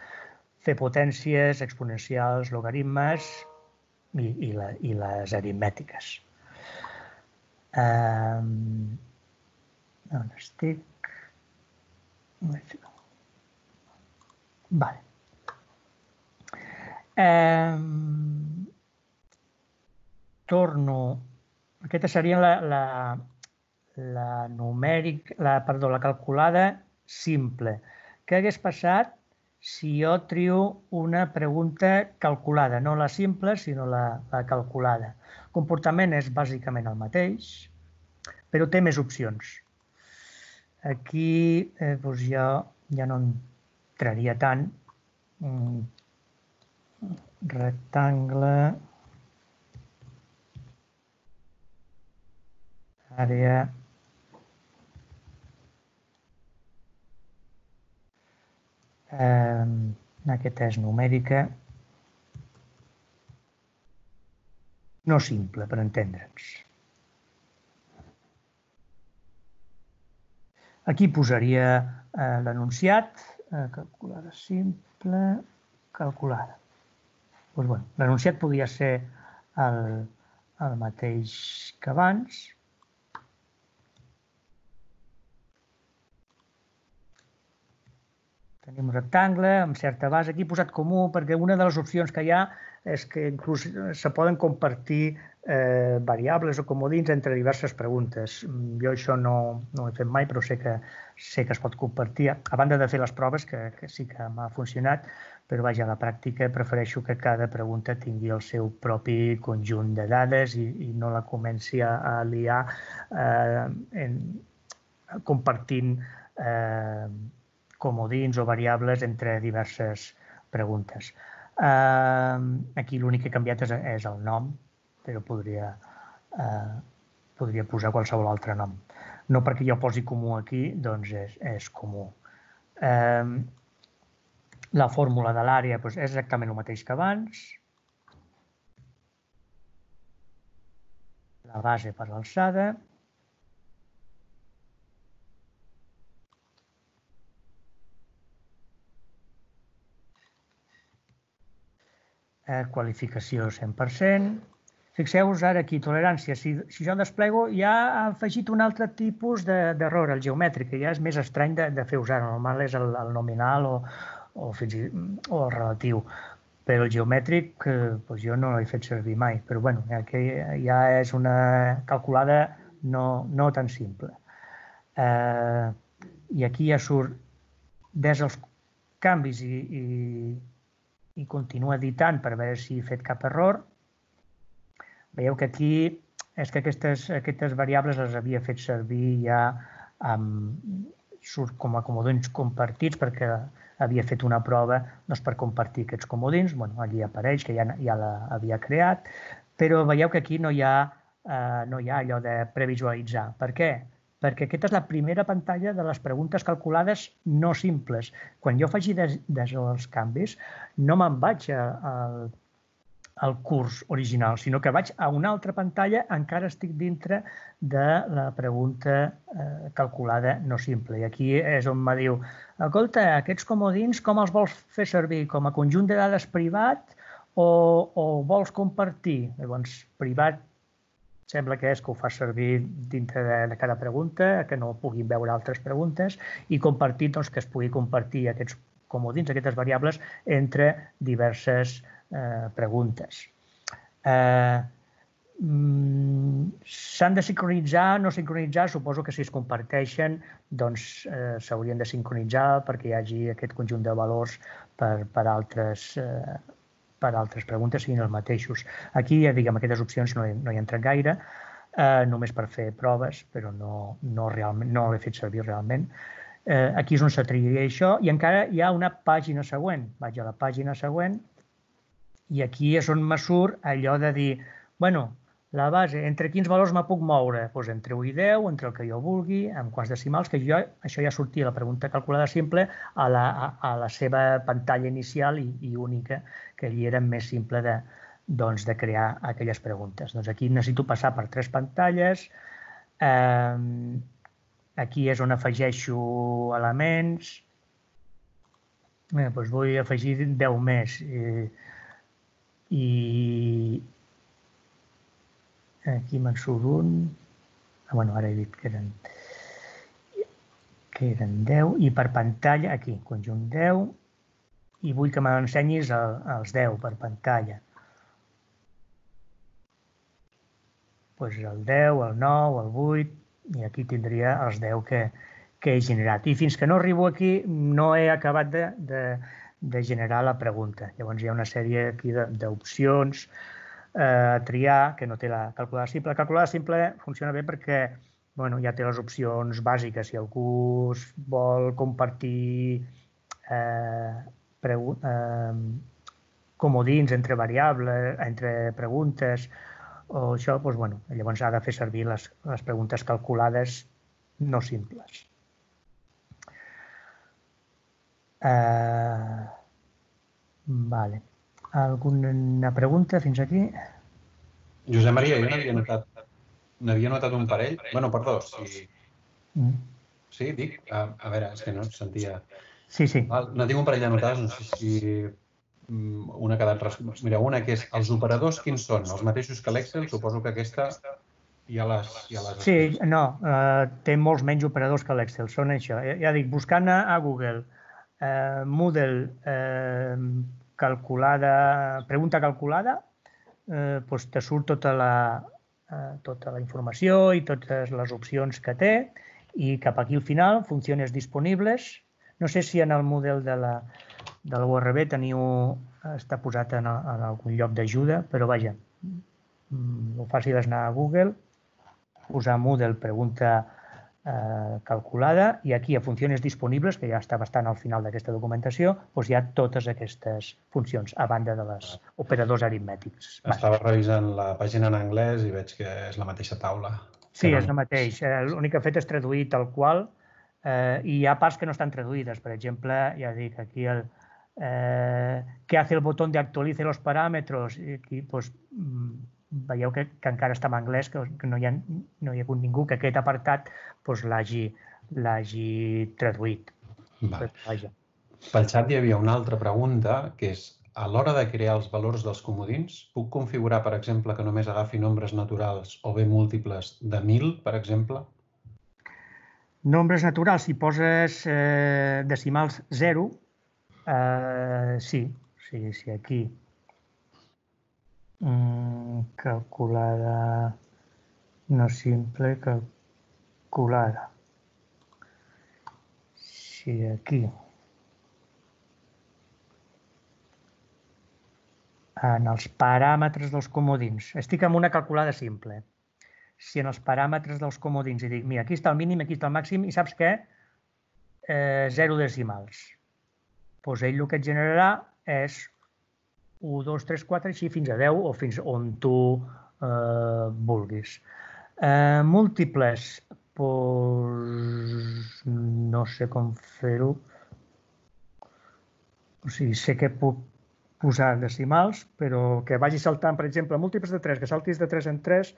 fer potències, exponencials, logaritmes, i, i, la, i les aritmètiques. Um, on estic? Vale. Um, torno... Aquesta seria la, la, la numèric, la, perdó, la calculada simple. Què hagués passat si jo trio una pregunta calculada, no la simple, sinó la, la calculada. El comportament és bàsicament el mateix, però té més opcions. Aquí eh, doncs jo ja no entraria tant. Mm, rectangle, Área. eh, aquesta és numèrica no simple, per entendre'ns. Aquí posaria eh, l'enunciat, eh, calculada simple, calculada. Pues, doncs, bueno, l'enunciat podria ser el, el mateix que abans, Tenim un rectangle amb certa base. Aquí posat comú perquè una de les opcions que hi ha és que inclús se poden compartir eh, variables o comodins entre diverses preguntes. Jo això no, no ho he fet mai, però sé que, sé que es pot compartir. A banda de fer les proves, que, que sí que m'ha funcionat, però vaja, a la pràctica prefereixo que cada pregunta tingui el seu propi conjunt de dades i, i no la comenci a, a liar eh, en, compartint eh, comodins o variables entre diverses preguntes. Uh, aquí l'únic que he canviat és, és el nom, però podria, uh, podria posar qualsevol altre nom. No perquè jo posi comú aquí, doncs és, és comú. Uh, la fórmula de l'àrea doncs, és exactament el mateix que abans. La base per l'alçada. Eh, qualificació 100%. Fixeu-vos ara aquí, tolerància. Si, si jo desplego, ja ha afegit un altre tipus d'error, de, el geomètric, que ja és més estrany de, de fer usar. Normal és el, el nominal o, o, fins i, o el relatiu. Però el geomètric, eh, doncs jo no l'he fet servir mai. Però bueno, que ja és una calculada no, no tan simple. Eh, I aquí ja surt des els canvis i, i, i continuo editant per veure si he fet cap error. Veieu que aquí és que aquestes, aquestes variables les havia fet servir ja amb, surt com a comodins compartits perquè havia fet una prova doncs, per compartir aquests comodins. Bueno, allí apareix que ja, ja l'havia creat, però veieu que aquí no hi ha, eh, no hi ha allò de previsualitzar. Per què? Perquè aquesta és la primera pantalla de les preguntes calculades no simples. Quan jo faci des, des dels canvis, no me'n vaig al, al curs original, sinó que vaig a una altra pantalla, encara estic dintre de la pregunta eh, calculada no simple. I aquí és on me diu, escolta, aquests comodins com els vols fer servir? Com a conjunt de dades privat o, o vols compartir? Llavors, privat sembla que és que ho fa servir dintre de, de cada pregunta, que no puguin veure altres preguntes, i compartir, doncs, que es pugui compartir aquests comodins, aquestes variables, entre diverses eh, preguntes. Eh, mm, S'han de sincronitzar, no sincronitzar, suposo que si es comparteixen doncs eh, s'haurien de sincronitzar perquè hi hagi aquest conjunt de valors per, per altres eh, per altres preguntes siguin els mateixos. Aquí, ja diguem, aquestes opcions no hi, no hi entren gaire, eh, només per fer proves, però no, no, realment, no l'he fet servir realment. Eh, aquí és on se triaria això i encara hi ha una pàgina següent. Vaig a la pàgina següent i aquí és on me surt allò de dir, bueno, la base, entre quins valors me puc moure? Doncs entre 1 i 10, entre el que jo vulgui, amb quants decimals, que jo, això ja sortia la pregunta calculada simple a la, a, a la seva pantalla inicial i, i única, que allí era més simple de, doncs, de crear aquelles preguntes. Doncs aquí necessito passar per tres pantalles, eh, aquí és on afegeixo elements, eh, doncs vull afegir 10 més, eh, i, Aquí me'n surt un... Ah, bueno, ara he dit que eren, que eren 10. I per pantalla, aquí, conjunt 10. I vull que m'ensenyis el, els 10 per pantalla. pues el 10, el 9, el 8, i aquí tindria els 10 que, que he generat. I fins que no arribo aquí no he acabat de, de, de generar la pregunta. Llavors hi ha una sèrie aquí d'opcions, eh, triar, que no té la calculada simple. La calculada simple funciona bé perquè bueno, ja té les opcions bàsiques. Si algú vol compartir eh, eh, comodins entre variables, entre preguntes, o això, doncs, bueno, llavors ha de fer servir les, les preguntes calculades no simples. Eh, vale. Alguna pregunta fins aquí? Josep Maria, jo n'havia notat, n'havia notat un parell. bueno, per dos. Si... Mm. Sí, dic, a, a veure, és que no sentia... Sí, sí. Val, no tinc un parell de notades, no sé si mm, una ha quedat... Mira, una que és, els operadors quins són? Els mateixos que l'Excel? Suposo que aquesta ja les... Ja les Sí, no, eh, té molts menys operadors que l'Excel, són això. Ja, ja dic, buscant a, a Google, eh, Moodle, eh, calculada, pregunta calculada, eh, doncs te surt tota la, eh, tota la informació i totes les opcions que té i cap aquí al final, funcions disponibles. No sé si en el model de la, de la URB teniu, està posat en, en algun lloc d'ajuda, però vaja, mm, el fàcil és anar a Google, posar Moodle pregunta eh, calculada i aquí a funcions disponibles, que ja està bastant al final d'aquesta documentació, doncs hi ha totes aquestes funcions, a banda de les operadors aritmètics. Estava revisant la pàgina en anglès i veig que és la mateixa taula. Sí, no- és el mateix. Eh, L'únic que he fet és traduir tal qual eh, i hi ha parts que no estan traduïdes. Per exemple, ja dic, aquí el eh, ¿qué hace el botón de actualice los parámetros? I aquí, doncs, mm, veieu que, que encara està en anglès, que, que no, hi ha, no hi ha hagut ningú que aquest apartat doncs, l'hagi traduït. Val. Però, vaja. Pel xat hi havia una altra pregunta, que és, a l'hora de crear els valors dels comodins, puc configurar, per exemple, que només agafi nombres naturals o bé múltiples de 1.000, per exemple? Nombres naturals, si poses eh, decimals 0, eh, sí, sí, sí, aquí. Mm, calculada, no simple, calculada. Sí, aquí. En els paràmetres dels comodins. Estic amb una calculada simple si en els paràmetres dels comodins hi dic, mira, aquí està el mínim, aquí està el màxim, i saps què? Eh, zero decimals. Doncs ell el que et generarà és 1, 2, 3, 4, així fins a 10 o fins on tu eh, vulguis. Eh, múltiples, doncs no sé com fer-ho. O sigui, sé que puc posar decimals, però que vagi saltant, per exemple, múltiples de 3, que saltis de 3 en 3,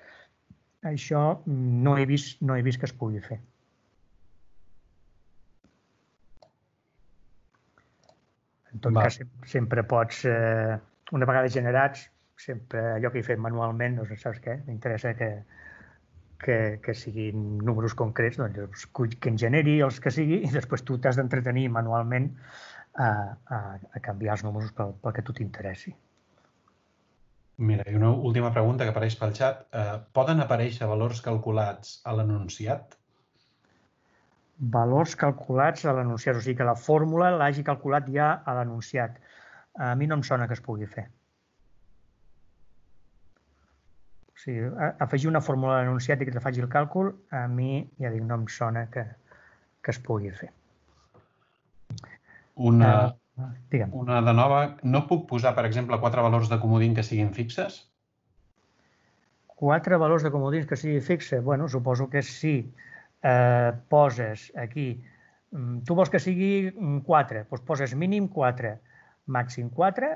això no he vist, no he vist que es pugui fer. En tot Va. cas, sem- sempre pots, eh, una vegada generats, sempre allò que he fet manualment, doncs saps què? M'interessa que, que, que siguin números concrets, doncs escull que en generi els que sigui i després tu t'has d'entretenir manualment a, a, a canviar els números pel, pel que tu t'interessi. Mira, i una última pregunta que apareix pel xat. Eh, poden aparèixer valors calculats a l'enunciat? valors calculats a l'enunciat, o sigui que la fórmula l'hagi calculat ja a l'enunciat. A mi no em sona que es pugui fer. O sigui, afegir una fórmula a l'enunciat i que te faci el càlcul, a mi, ja dic, no em sona que, que es pugui fer. Una, Eh, digue'm. una de nova, no puc posar, per exemple, quatre valors de comodín que siguin fixes? Quatre valors de comodins que sigui fixe? Bueno, suposo que sí. Eh, poses aquí, mm, tu vols que sigui 4, doncs poses mínim 4, màxim 4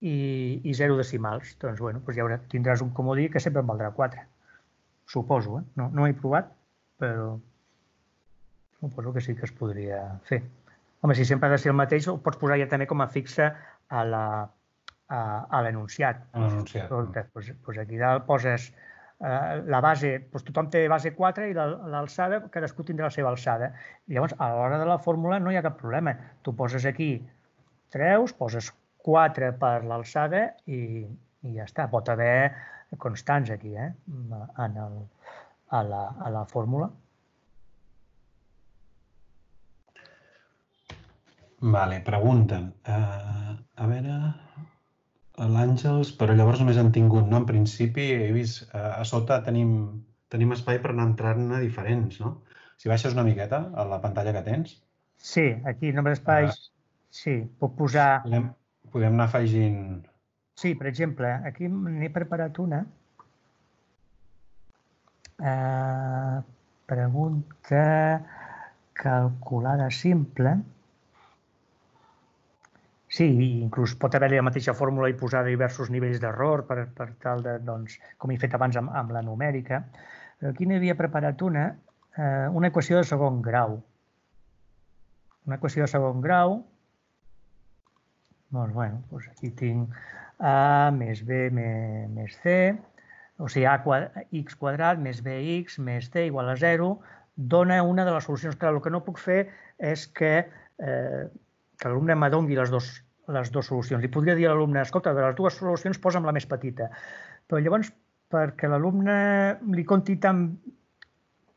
i, i 0 decimals. Doncs, bueno, doncs ja haurà, tindràs un comodí que sempre en valdrà 4. Suposo, eh? No, no ho he provat, però suposo que sí que es podria fer. Home, si sempre ha de ser el mateix, ho pots posar ja també com a fixe a la, a, a l'enunciat. Escolta, doncs, doncs aquí dalt poses eh, la base, doncs tothom té base 4 i l'al- l'alçada, cadascú tindrà la seva alçada. Llavors, a l'hora de la fórmula no hi ha cap problema. Tu poses aquí, treus, poses 4 per l'alçada i, i ja està. Pot haver constants aquí, eh? En el, a, la, a la fórmula. Vale, pregunten. Uh, a veure... L'Àngels, però llavors només han tingut, no? En principi, he vist, uh, a sota tenim, tenim espai per anar entrant-ne diferents, no? Si baixes una miqueta a la pantalla que tens, Sí, aquí només espais... Sí, puc posar... podem, podem anar afegint... Sí, per exemple, aquí n'he preparat una. Uh, pregunta calculada simple. Sí, inclús pot haver-hi la mateixa fórmula i posar diversos nivells d'error per, per tal de, doncs, com he fet abans amb, amb la numèrica. Però aquí n'havia preparat una eh, una equació de segon grau. Una equació de segon grau, doncs, bueno, doncs aquí tinc a més b més, c, o sigui, a quadrat, x quadrat més bx més c igual a 0, dona una de les solucions. Clar, el que no puc fer és que, eh, que l'alumne m'adongui les, dos, les dues solucions. Li podria dir a l'alumne, escolta, de les dues solucions posa'm la més petita. Però llavors, perquè l'alumne li conti tan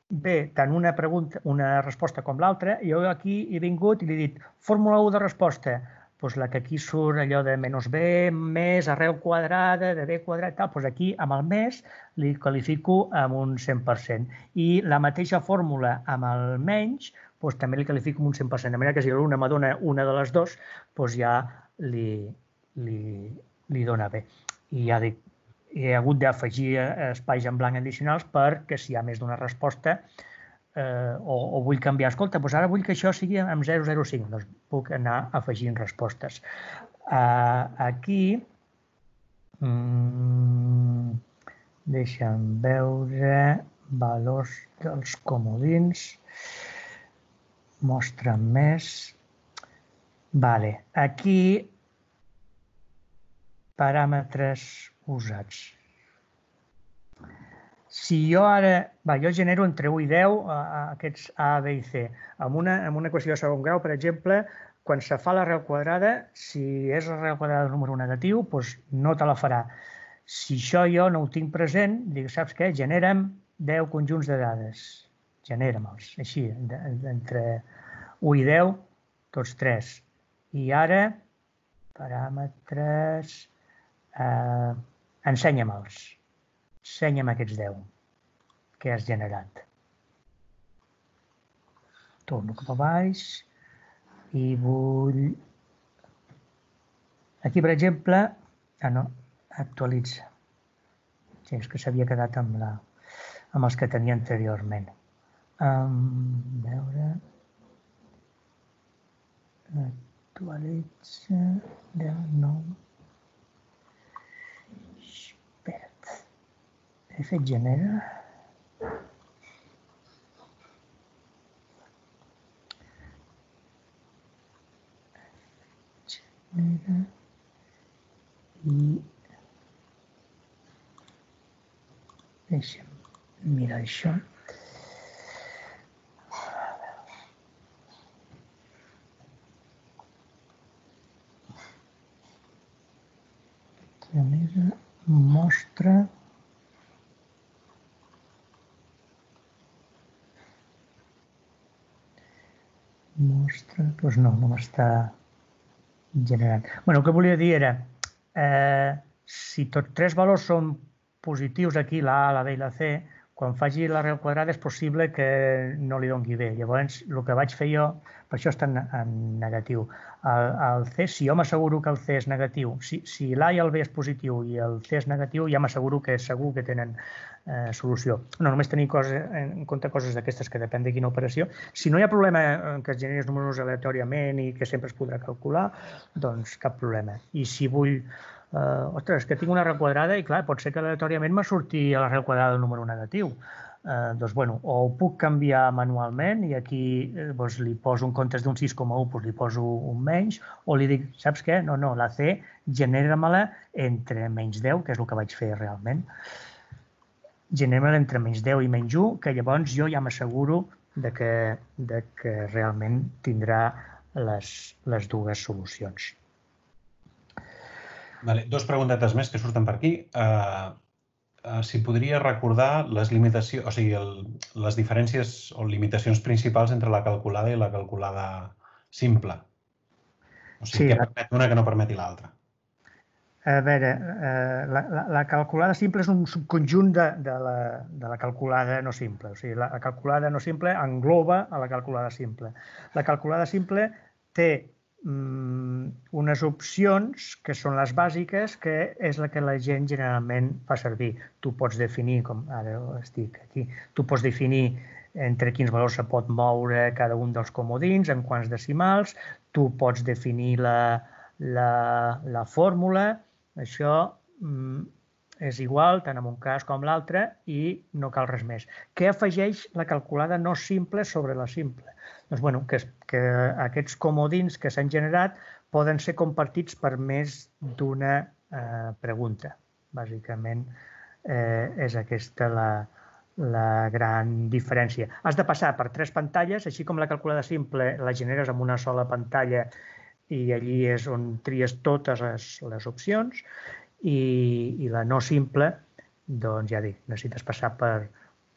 bé tant una pregunta, una resposta com l'altra, jo aquí he vingut i li he dit fórmula 1 de resposta, doncs la que aquí surt allò de menys b més arrel quadrada de b quadrat, tal, doncs aquí amb el més li qualifico amb un 100%. I la mateixa fórmula amb el menys doncs també li qualifico amb un 100%. De manera que si l'alumne me dona una de les dues, doncs ja li, li, li dona bé. I ja dic, he hagut d'afegir espais en blanc addicionals perquè si hi ha més d'una resposta eh, o, o vull canviar, escolta, doncs ara vull que això sigui amb 005, doncs puc anar afegint respostes. Uh, aquí, mm, deixa'm veure valors dels comodins, mostra més. Vale, aquí paràmetres usats. Si jo ara, va, jo genero entre 1 i 10 a, a aquests A, B i C. Amb una, amb una equació de segon grau, per exemple, quan se fa l'arrel quadrada, si és l'arrel quadrada del número negatiu, doncs no te la farà. Si això jo no ho tinc present, dic, saps què? Genera'm 10 conjunts de dades. Genera'm-els, així, entre 1 i 10, tots 3. I ara, paràmetres, eh, ensenya-me'ls Ensenya'm aquests 10 que has generat. Torno cap a baix i vull... Aquí, per exemple... Ah, no, actualitza. Sí, és que s'havia quedat amb, la, amb els que tenia anteriorment. Um, veure... Actualitza... 10, 9... He fet genera. Genera. I deixa'm mirar això. Genera, mostra Mostra, doncs no, no m'està generant. bueno, el que volia dir era, eh, si tots tres valors són positius aquí, la A, la B i la C, quan faci l'arrel quadrada és possible que no li doni bé. Llavors, el que vaig fer jo, per això està en, en negatiu. El, el C, si jo m'asseguro que el C és negatiu, si, si l'A i el B és positiu i el C és negatiu, ja m'asseguro que segur que tenen eh, solució. No només tenir cosa, en compte coses d'aquestes que depèn de quina operació. Si no hi ha problema en que es generis números aleatòriament i que sempre es podrà calcular, doncs cap problema. I si vull eh, ostres, que tinc una arrel quadrada i clar, pot ser que aleatòriament me surti a l'arrel quadrada del número negatiu. Eh, doncs, bueno, o ho puc canviar manualment i aquí eh, doncs, li poso en comptes d'un 6,1 doncs li poso un menys, o li dic, saps què? No, no, la C genera-me-la entre menys 10, que és el que vaig fer realment genera entre menys 10 i menys 1, que llavors jo ja m'asseguro de que, de que realment tindrà les, les dues solucions. Vale, dos preguntetes més que surten per aquí. Uh, uh, si podria recordar les limitacions, o sigui, el, les diferències o limitacions principals entre la calculada i la calculada simple. O sigui, sí, què permet una que no permeti l'altra. A veure, eh, la, la, la calculada simple és un subconjunt de, de, la, de la calculada no simple. O sigui, la, la calculada no simple engloba a la calculada simple. La calculada simple té unes opcions que són les bàsiques, que és la que la gent generalment fa servir. Tu pots definir, com ara estic aquí, tu pots definir entre quins valors se pot moure cada un dels comodins, en quants decimals, tu pots definir la, la, la fórmula, això mm, és igual tant en un cas com l'altre i no cal res més. Què afegeix la calculada no simple sobre la simple? Doncs, bueno, que, que aquests comodins que s'han generat poden ser compartits per més d'una eh, pregunta. Bàsicament, eh, és aquesta la, la gran diferència. Has de passar per tres pantalles, així com la calculada simple la generes amb una sola pantalla i allí és on tries totes les, les opcions i, i la no simple, doncs ja dic, necessites passar per,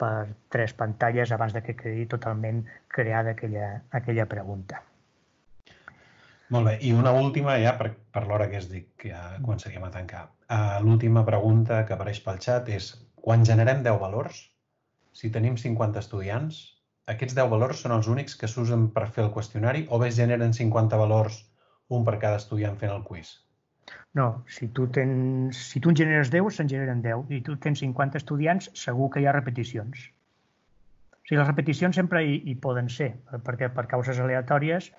per tres pantalles abans de que quedi totalment creada aquella, aquella pregunta. Molt bé, i una última ja per, per l'hora que es dic, que ja començaríem a tancar. Uh, L'última pregunta que apareix pel xat és, quan generem 10 valors, si tenim 50 estudiants, aquests 10 valors són els únics que s'usen per fer el qüestionari o bé es generen 50 valors un per cada estudiant fent el quiz? No, si tu, tens, si tu en generes 10, se'n generen 10. I tu tens 50 estudiants, segur que hi ha repeticions. O sigui, les repeticions sempre hi, hi poden ser, perquè per causes aleatòries,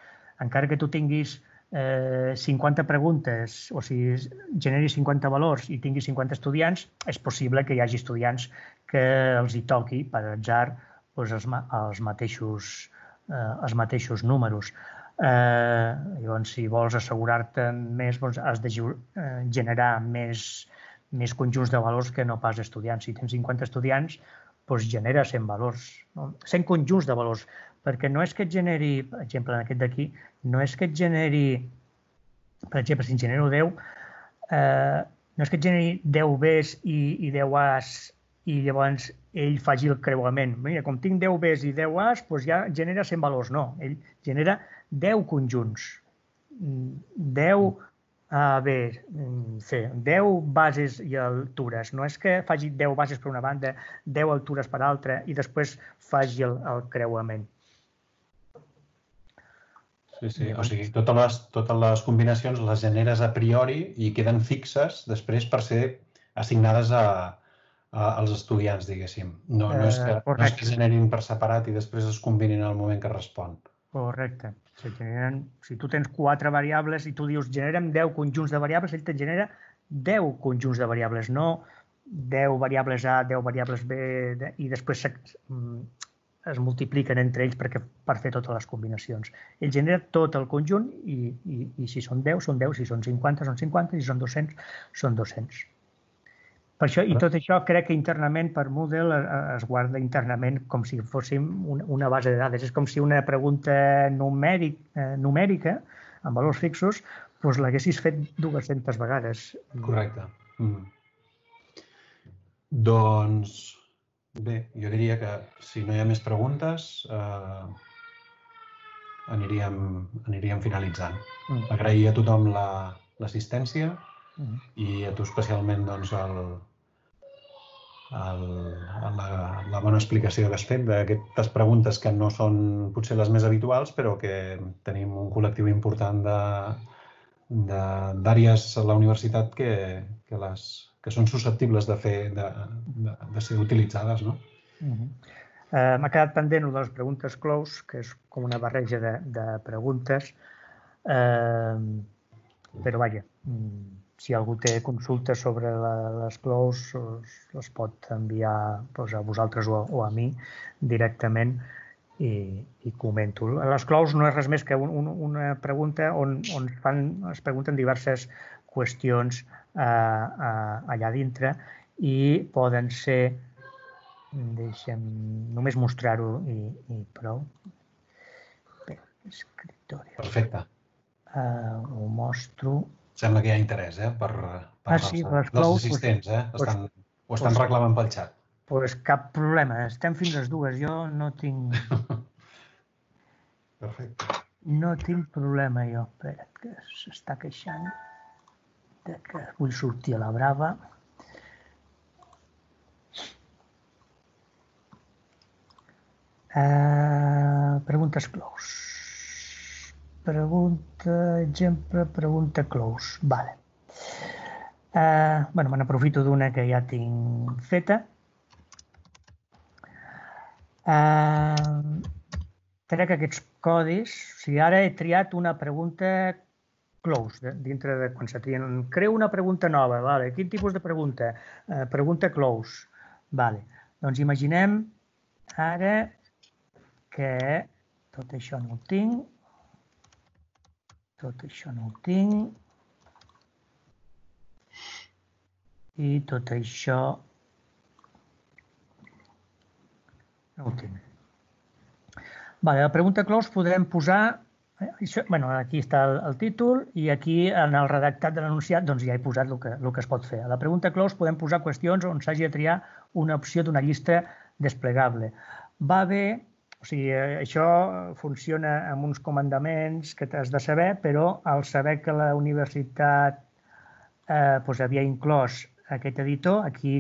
encara que tu tinguis eh, 50 preguntes o si generis 50 valors i tinguis 50 estudiants, és possible que hi hagi estudiants que els hi toqui, per atzar, doncs els, els, mateixos, eh, els mateixos números. Eh, llavors, si vols assegurar-te més, doncs has de eh, generar més, més conjunts de valors que no pas estudiants. Si tens 50 estudiants, doncs genera 100 valors, no? 100 conjunts de valors, perquè no és que et generi, per exemple, en aquest d'aquí, no és que et generi, per exemple, si en genero 10, eh, no és que et generi 10 Bs i, i 10 As i llavors ell faci el creuament. Mira, com tinc 10 Bs i 10 As, doncs ja genera 100 valors. No, ell genera 10 conjunts. 10 A, B, C, 10 bases i altures. No és que faci 10 bases per una banda, 10 altures per altra i després faci el, el creuament. Sí, sí. O sigui, totes les, totes les combinacions les generes a priori i queden fixes després per ser assignades a, als estudiants, diguéssim. No, no, és que, no és que generin per separat i després es combinin al moment que respon. Correcte. Se generen, si tu tens quatre variables i tu dius generem 10 conjunts de variables, ell te genera 10 conjunts de variables, no 10 variables A, 10 variables B i després mm, es multipliquen entre ells perquè, per fer totes les combinacions. Ell genera tot el conjunt i, i, i si són 10, són 10, si són 50, són 50, si són 200, són 200. Per això, i tot això crec que internament per Moodle es guarda internament com si fóssim una base de dades. És com si una pregunta numèric, eh, numèrica, amb valors fixos, doncs l'haguessis fet 200 vegades. Correcte. Mm. Doncs bé, jo diria que si no hi ha més preguntes eh, aniríem, aniríem finalitzant. Mm. Agrair a tothom l'assistència la, mm. i a tu especialment doncs, el, el, la, la bona explicació que has fet d'aquestes preguntes que no són potser les més habituals, però que tenim un col·lectiu important d'àrees a la universitat que, que, les, que són susceptibles de, fer, de, de, de ser utilitzades. No? Uh -huh. uh, M'ha quedat pendent una de les preguntes clous, que és com una barreja de, de preguntes, uh, però vaja, mm, si algú té consultes sobre la, les clous, les pot enviar doncs, a vosaltres o a, o a mi directament i, i comento. Les clous no és res més que un, un, una pregunta on, on fan, es pregunten diverses qüestions eh, eh, allà dintre i poden ser, deixem només mostrar-ho i, i prou. Bé. Perfecte. Uh, ho mostro. Sembla que hi ha interès, eh? Per, per ah, sí, per les dels assistents, eh? Estan, pues, ho estan pues, reclamant pel xat. Doncs pues cap problema, estem fins les dues. Jo no tinc... <laughs> Perfecte. No tinc problema jo. Espera, que s'està queixant de que vull sortir a la brava. Uh, preguntes clous. Pregunta, exemple, pregunta close. Vale. Uh, bueno, me n'aprofito d'una que ja tinc feta. Uh, trec aquests codis. O sigui, ara he triat una pregunta close, de, dintre de quan se trien. Creu una pregunta nova, vale. quin tipus de pregunta? Eh, pregunta close. Vale. Doncs imaginem ara que tot això no ho tinc, tot això no ho tinc, i tot això no ho tinc. Vale, la pregunta close podrem posar Eh, això, bueno, aquí està el, el títol i aquí en el redactat de l'anunciat doncs ja he posat el que, el que es pot fer. A la pregunta close podem posar qüestions on s'hagi de triar una opció d'una llista desplegable. Va bé, o sigui, això funciona amb uns comandaments que t'has de saber, però al saber que la universitat eh, doncs havia inclòs aquest editor, aquí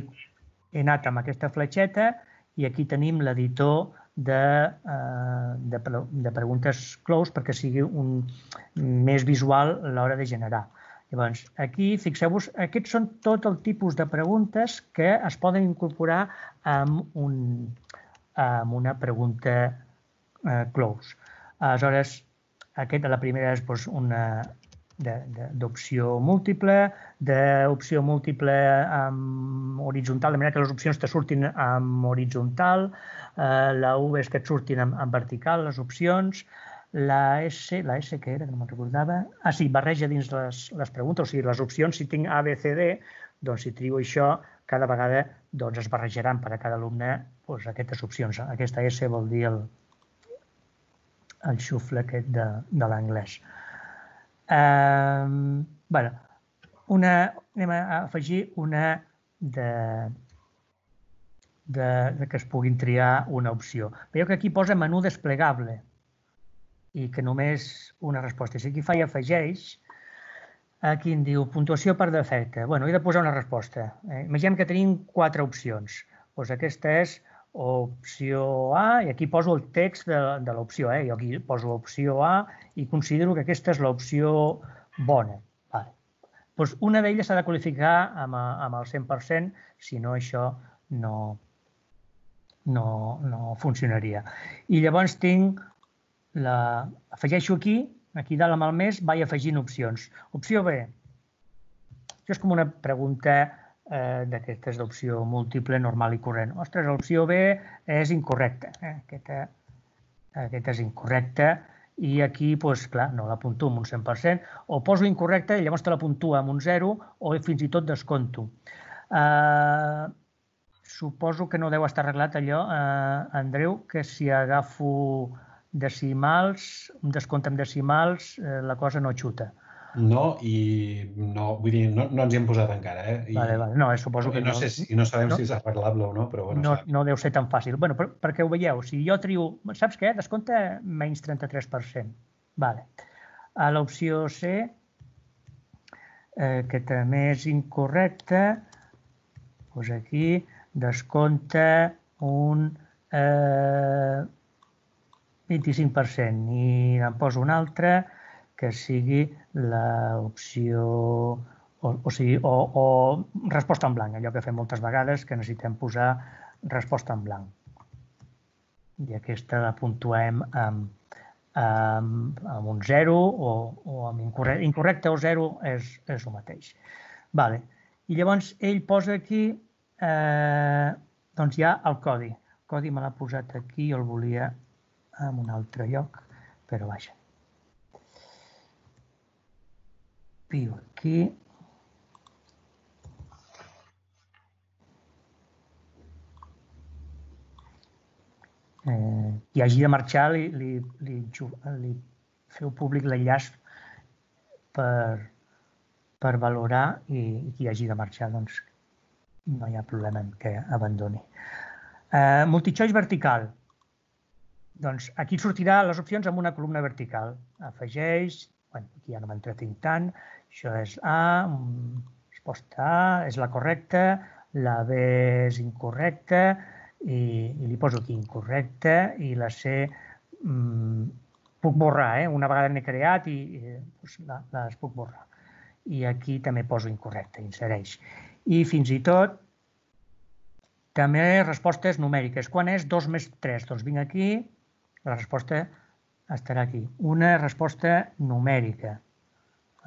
he anat amb aquesta fletxeta i aquí tenim l'editor de, eh, de, de preguntes close perquè sigui un, més visual l'hora de generar. Llavors, aquí, fixeu-vos, aquests són tot el tipus de preguntes que es poden incorporar amb, un, amb una pregunta eh, close. Aleshores, aquesta, la primera és doncs, una, d'opció múltiple, d'opció múltiple amb horitzontal, de manera que les opcions te surtin amb horitzontal, eh, la U és que et surtin amb, amb vertical, les opcions, la S, la S que era, que no me'n recordava, ah sí, barreja dins les, les preguntes, o sigui, les opcions, si tinc A, B, C, D, doncs si trio això, cada vegada doncs, es barrejaran per a cada alumne doncs, aquestes opcions. Aquesta S vol dir el, el xufle aquest de, de l'anglès. Eh, bueno, una, anem a afegir una de, de, de que es puguin triar una opció. Veieu que aquí posa menú desplegable i que només una resposta. Si aquí fa i afegeix, aquí em diu puntuació per defecte. bueno, he de posar una resposta. Eh, imaginem que tenim quatre opcions. Doncs aquesta és opció A i aquí poso el text de, de l'opció. Eh? Jo aquí poso l'opció A i considero que aquesta és l'opció bona. Vale. Doncs una d'elles s'ha de qualificar amb, amb el 100%, si no això no, no, no funcionaria. I llavors tinc la... afegeixo aquí, aquí dalt amb el mes, vaig afegint opcions. Opció B. Això és com una pregunta eh, d'aquestes d'opció múltiple, normal i corrent. Ostres, l'opció B és incorrecta. Eh? Aquesta, aquesta és incorrecta i aquí, doncs, clar, no la puntuo amb un 100%, o poso incorrecta i llavors te la puntua amb un 0 o fins i tot desconto. Eh, suposo que no deu estar arreglat allò, eh, Andreu, que si agafo decimals, un descompte amb decimals, eh, la cosa no xuta. No, i no, vull dir, no, no ens hi hem posat encara, eh? I, vale, vale. No, eh, suposo que no. no sé si, no sabem no? si és arreglable o no, però bueno, no, no deu ser tan fàcil. bueno, per, perquè ho veieu, si jo trio, saps què? Descompte menys 33%. Vale. A l'opció C, eh, que també és incorrecta, doncs aquí descompte un eh, 25% i en poso un altre que sigui l'opció o, o, sigui, o, o resposta en blanc, allò que fem moltes vegades, que necessitem posar resposta en blanc. I aquesta la puntuem amb, amb, amb un 0 o, o amb incorrecte. Incorrecte o 0 és, és el mateix. Vale. I llavors ell posa aquí eh, doncs hi ha el codi. El codi me l'ha posat aquí, jo el volia en un altre lloc, però vaja. Copio aquí. Eh, qui hagi de marxar li, li, li, li feu públic l'enllaç per, per valorar i, i qui hagi de marxar doncs no hi ha problema en que abandoni. Eh, multichoice vertical. Doncs aquí sortirà les opcions amb una columna vertical. Afegeix, bueno, aquí ja no m'entretinc tant, això és A, resposta A, és la correcta, la B és incorrecta i, i li poso aquí incorrecta i la C mmm, puc borrar, eh? una vegada n'he creat i, i doncs la, les puc borrar. I aquí també poso incorrecte, insereix. I fins i tot també respostes numèriques. Quan és 2 més 3? Doncs vinc aquí, la resposta estarà aquí. Una resposta numèrica.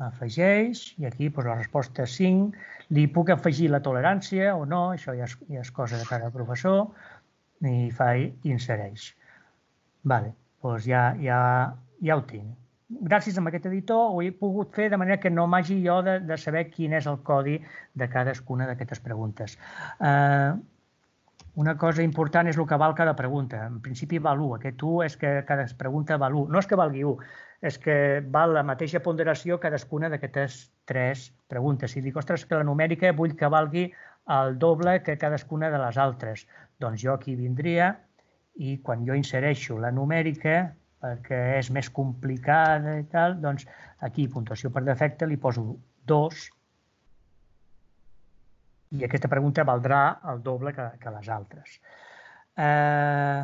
Afegeix, i aquí doncs, la resposta 5, li puc afegir la tolerància o no, això ja és, ja és cosa de cada professor, i fa insereix. Vale, doncs ja, ja, ja ho tinc. Gràcies a aquest editor ho he pogut fer de manera que no m'hagi jo de, de saber quin és el codi de cadascuna d'aquestes preguntes. Eh, una cosa important és el que val cada pregunta. En principi val 1. Aquest 1 és que cada pregunta val 1. No és que valgui 1, és que val la mateixa ponderació cadascuna d'aquestes tres preguntes. Si dic, ostres, que la numèrica vull que valgui el doble que cadascuna de les altres, doncs jo aquí vindria i quan jo insereixo la numèrica, perquè és més complicada i tal, doncs aquí, puntuació per defecte, li poso 2 i aquesta pregunta valdrà el doble que, que les altres. Eh,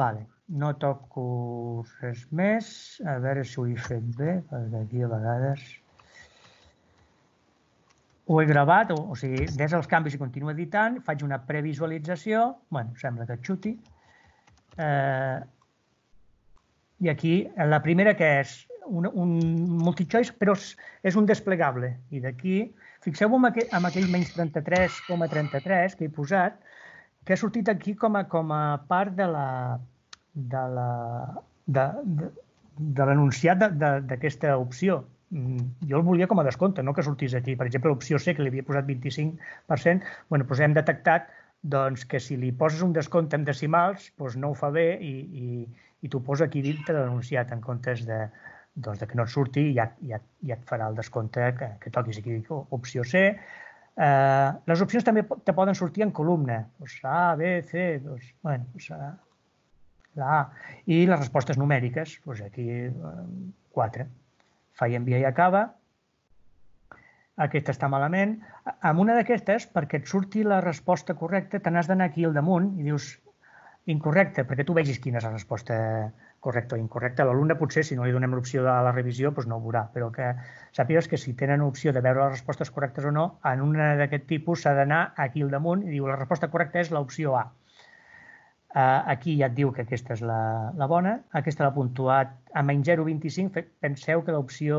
vale, no toco res més. A veure si ho he fet bé, perquè aquí a vegades ho he gravat, o, o sigui, des dels canvis i continuo editant, faig una previsualització, bueno, sembla que xuti, eh, i aquí la primera que és un, un multichoice, però és, és un desplegable, i d'aquí Fixeu-vos en, aquell, en aquell menys 33,33 ,33 que he posat, que ha sortit aquí com a, com a part de la, de la, de, de, de l'anunciat d'aquesta opció. Mm, jo el volia com a descompte, no que sortís aquí. Per exemple, l'opció C, que li havia posat 25%, bueno, doncs hem detectat doncs, que si li poses un descompte en decimals, doncs no ho fa bé i, i, i t'ho posa aquí dintre de l'anunciat en comptes de, doncs, de que no et surti ja, ja, ja et farà el descompte que, que toquis aquí, opció C. Eh, les opcions també te poden sortir en columna, doncs A, B, C, doncs, bueno, doncs, A, la A. I les respostes numèriques, doncs aquí eh, 4. Fa i envia i acaba. Aquesta està malament. Amb una d'aquestes, perquè et surti la resposta correcta, te n'has d'anar aquí al damunt i dius incorrecte, perquè tu vegis quina és la resposta correcte o incorrecte. L'alumne potser, si no li donem l'opció de la revisió, doncs no ho veurà, però que sàpigues que si tenen opció de veure les respostes correctes o no, en una d'aquest tipus s'ha d'anar aquí al damunt i diu la resposta correcta és l'opció A. Uh, aquí ja et diu que aquesta és la, la bona. Aquesta l'ha puntuat a menys 0,25. Penseu que l'opció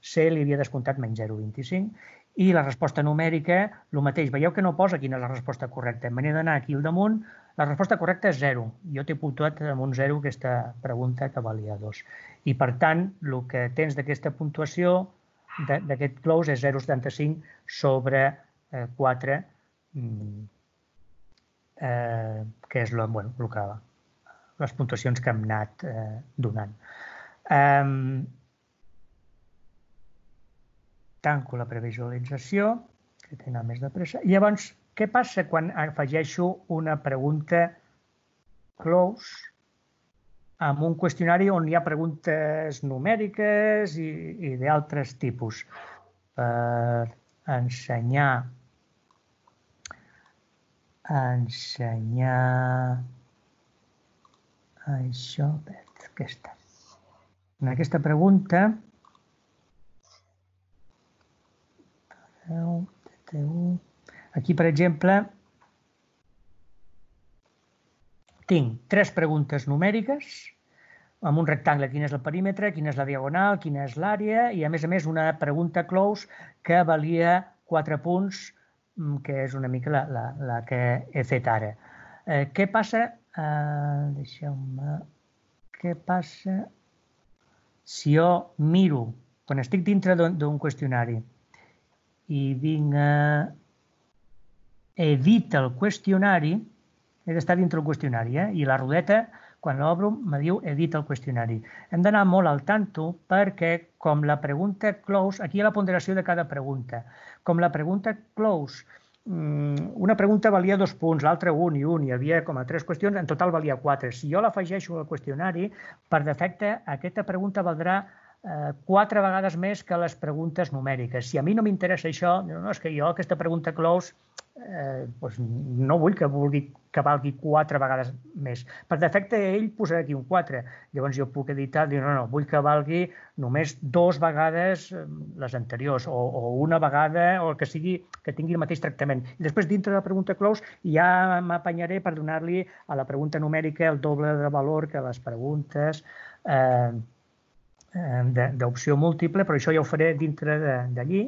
C li havia descomptat menys 0,25. I la resposta numèrica, el mateix. Veieu que no posa quina és la resposta correcta. Me n'he d'anar aquí al damunt la resposta correcta és 0. Jo t'he puntuat amb un 0 aquesta pregunta que valia 2. I, per tant, el que tens d'aquesta puntuació d'aquest close és 0,75 sobre eh, 4, mm, eh, que és lo, bueno, el que, les puntuacions que hem anat eh, donant. Tanco la previsualització, que té més de pressa. I llavors què passa quan afegeixo una pregunta close amb un qüestionari on hi ha preguntes numèriques i, i d'altres tipus per ensenyar ensenyar això, aquesta. En aquesta pregunta TTU Aquí, per exemple, tinc tres preguntes numèriques amb un rectangle, quin és el perímetre, quina és la diagonal, quina és l'àrea i, a més a més, una pregunta close que valia quatre punts, mm, que és una mica la, la, la que he fet ara. Eh, què passa? Eh, Deixeu-me... Què passa si jo miro, quan estic dintre d'un qüestionari, i vinc a edita el qüestionari, he d'estar dintre el qüestionari, eh? i la rodeta, quan l'obro, me diu edita el qüestionari. Hem d'anar molt al tanto perquè, com la pregunta close, aquí hi ha la ponderació de cada pregunta, com la pregunta close, mm, una pregunta valia dos punts, l'altra un i un, hi havia com a tres qüestions, en total valia quatre. Si jo l'afegeixo al qüestionari, per defecte, aquesta pregunta valdrà eh, quatre vegades més que les preguntes numèriques. Si a mi no m'interessa això, no, és que jo aquesta pregunta close eh, doncs no vull que vulgui que valgui quatre vegades més. Per defecte, ell posarà aquí un 4. Llavors jo puc editar, dir, no, no, vull que valgui només dos vegades eh, les anteriors, o, o una vegada, o el que sigui, que tingui el mateix tractament. I després, dintre de la pregunta close, ja m'apanyaré per donar-li a la pregunta numèrica el doble de valor que les preguntes eh, eh, d'opció múltiple, però això ja ho faré dintre d'allí,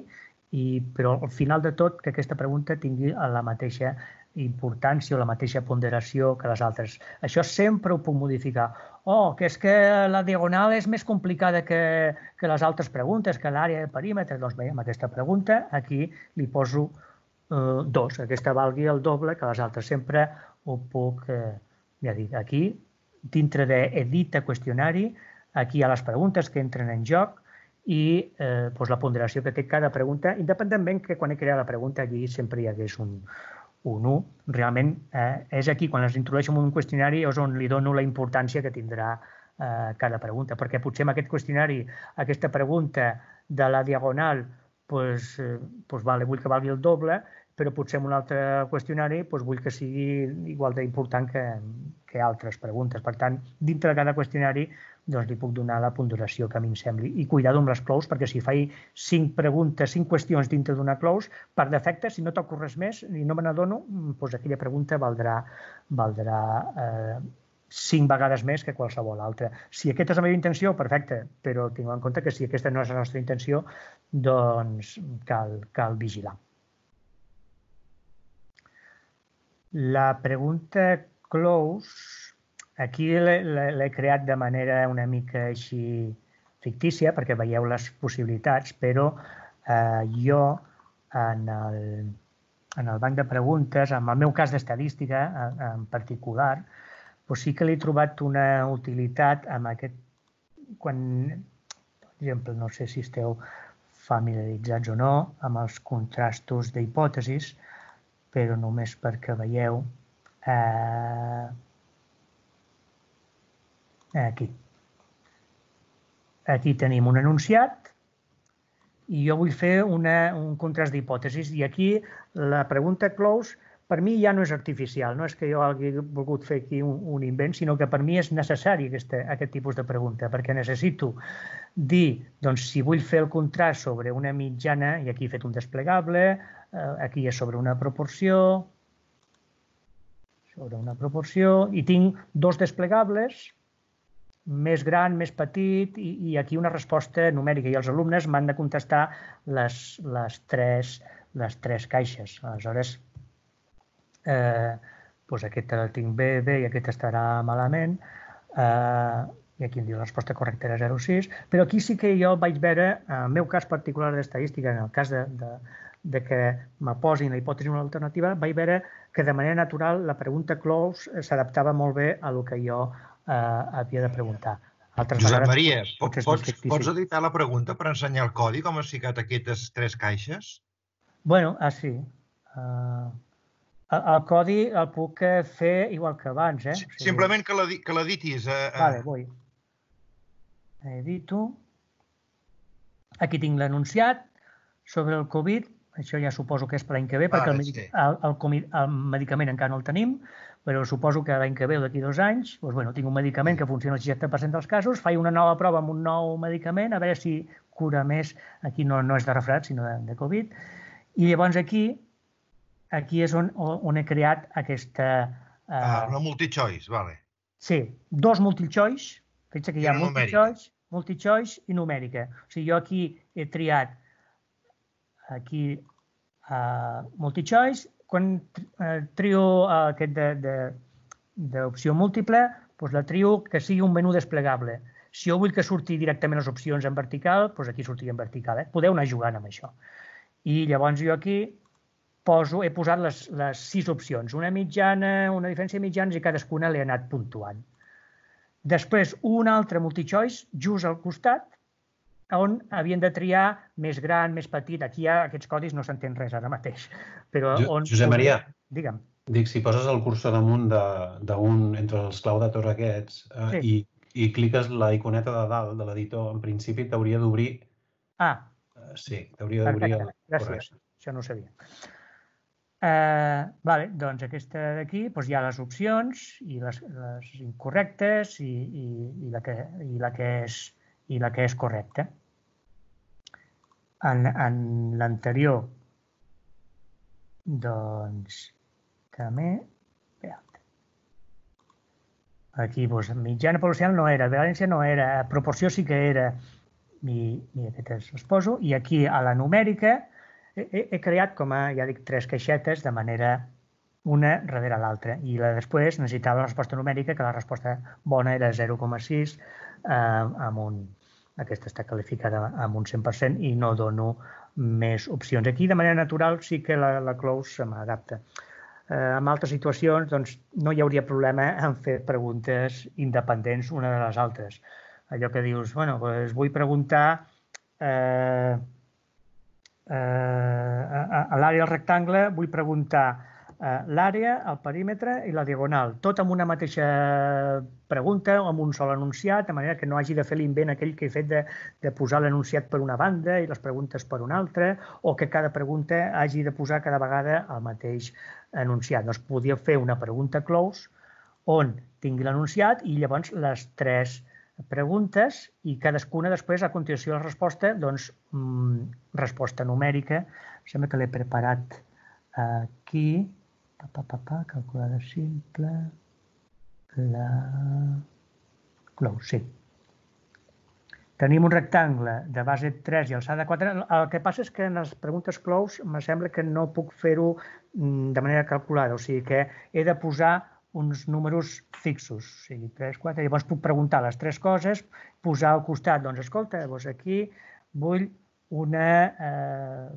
i, però al final de tot que aquesta pregunta tingui la mateixa importància o la mateixa ponderació que les altres. Això sempre ho puc modificar. Oh, que és que la diagonal és més complicada que, que les altres preguntes, que l'àrea de perímetre. Doncs bé, amb aquesta pregunta aquí li poso eh, dos, aquesta valgui el doble que les altres. Sempre ho puc, eh, ja dic, aquí, dintre d'edita qüestionari, aquí hi ha les preguntes que entren en joc i eh, doncs la ponderació que té cada pregunta, independentment que quan he creat la pregunta allí sempre hi hagués un, un 1, realment eh, és aquí, quan es introdueix en un qüestionari, és on li dono la importància que tindrà eh, cada pregunta, perquè potser amb aquest qüestionari, aquesta pregunta de la diagonal, pues, eh, pues vale, vull que valgui el doble, però potser en un altre qüestionari doncs vull que sigui igual d'important que, que altres preguntes. Per tant, dintre de cada qüestionari doncs li puc donar la ponderació que a mi em sembli. I cuidado amb les clous, perquè si faig cinc preguntes, cinc qüestions dintre d'una clous, per defecte, si no toco res més i no me n'adono, doncs aquella pregunta valdrà, valdrà eh, cinc vegades més que qualsevol altra. Si aquesta és la meva intenció, perfecte, però tinc en compte que si aquesta no és la nostra intenció, doncs cal, cal vigilar. La pregunta close, aquí l'he creat de manera una mica així fictícia perquè veieu les possibilitats, però eh, jo en el, en el banc de preguntes, en el meu cas d'estadística en, en particular, doncs sí que l'he trobat una utilitat amb aquest, quan, per exemple, no sé si esteu familiaritzats o no, amb els contrastos d'hipòtesis, però només perquè veieu eh, aquí. Aquí tenim un enunciat i jo vull fer una, un contrast d'hipòtesis i aquí la pregunta close per mi ja no és artificial, no és que jo hagi volgut fer aquí un, un invent, sinó que per mi és necessari aquesta, aquest tipus de pregunta, perquè necessito dir, doncs, si vull fer el contrast sobre una mitjana, i aquí he fet un desplegable, aquí és sobre una proporció, sobre una proporció, i tinc dos desplegables, més gran, més petit, i, i aquí una resposta numèrica, i els alumnes m'han de contestar les, les, tres, les tres caixes. Aleshores, eh, doncs aquesta la tinc bé, bé, i aquesta estarà malament, eh, i aquí em diu la resposta correcta era 0,6, però aquí sí que jo vaig veure, en el meu cas particular d'estadística, en el cas de, de, de que me posin la hipòtesi una alternativa, vaig veure que de manera natural la pregunta close s'adaptava molt bé a el que jo eh, havia de preguntar. Altres Josep vegades, Maria, pots, pots, pots editar la pregunta per ensenyar el codi, com has ficat aquestes tres caixes? Bueno, ah, sí. Uh, el, el codi el puc eh, fer igual que abans, eh? O sigui, Simplement que l'editis. Eh, eh... Vale, vull. Edito. Aquí tinc l'anunciat sobre el Covid. Això ja suposo que és per l'any que ve, perquè el, sí. el, el, el medicament encara no el tenim, però suposo que l'any que ve o d'aquí dos anys, doncs, bueno, tinc un medicament que funciona al 60% dels casos, faig una nova prova amb un nou medicament, a veure si cura més, aquí no, no és de refredat, sinó de, de Covid, i llavors aquí aquí és on, on he creat aquesta... Uh... Ah, una multi-choice, vale. Sí, dos multi-choice, fixa que hi ha multi-choice, multi-choice i numèrica. O sigui, jo aquí he triat aquí uh, multi-choice, quan uh, trio aquest d'opció múltiple, doncs la trio que sigui un menú desplegable. Si jo vull que surti directament les opcions en vertical, doncs aquí sortirà en vertical. Eh? Podeu anar jugant amb això. I llavors jo aquí poso, he posat les, les sis opcions, una mitjana, una diferència de mitjans i cadascuna l'he anat puntuant. Després, un altre multichoice just al costat, on havien de triar més gran, més petit. Aquí ja aquests codis no s'entén res ara mateix. Però on... Josep Maria, digue'm. Dic, si poses el cursor damunt d'un, entre els claudadors aquests eh, sí. i, i cliques la iconeta de dalt de l'editor, en principi t'hauria d'obrir... Ah. Eh, sí, t'hauria d'obrir... Gràcies, correcte. això no ho sabia. Eh, vale, doncs aquesta d'aquí doncs hi ha les opcions i les, les incorrectes i, i, i, la que, i, la que és, i la que és correcta. En, en l'anterior, doncs, també... Aquí, doncs, mitjana poblacional no era, València no era, proporció sí que era, i, i aquestes les poso. I aquí a la numèrica he, he creat, com a, ja dic, tres caixetes de manera una darrere l'altra. I la després necessitava la resposta numèrica, que la resposta bona era 0,6 eh, amb un, aquesta està qualificada amb un 100% i no dono més opcions. Aquí, de manera natural, sí que la, la close se m'adapta. Eh, en altres situacions, doncs, no hi hauria problema en fer preguntes independents una de les altres allò que dius, bueno, doncs vull preguntar eh, eh, a, a l'àrea del rectangle, vull preguntar l'àrea, el perímetre i la diagonal, tot amb una mateixa pregunta amb un sol enunciat, de manera que no hagi de fer l'invent aquell que he fet de, de posar l'enunciat per una banda i les preguntes per una altra, o que cada pregunta hagi de posar cada vegada el mateix enunciat. Doncs podria fer una pregunta close on tingui l'enunciat i llavors les tres preguntes i cadascuna després, a continuació de la resposta, doncs, mm, resposta numèrica. Sembla que l'he preparat aquí. Pa, pa, pa, pa, calculada simple. La... Clou, sí. Tenim un rectangle de base 3 i alçada 4. El que passa és que en les preguntes clous me sembla que no puc fer-ho mm, de manera calculada. O sigui que he de posar uns números fixos, o sigui, 3, 4, llavors puc preguntar les tres coses, posar al costat, doncs escolta, llavors aquí vull una eh,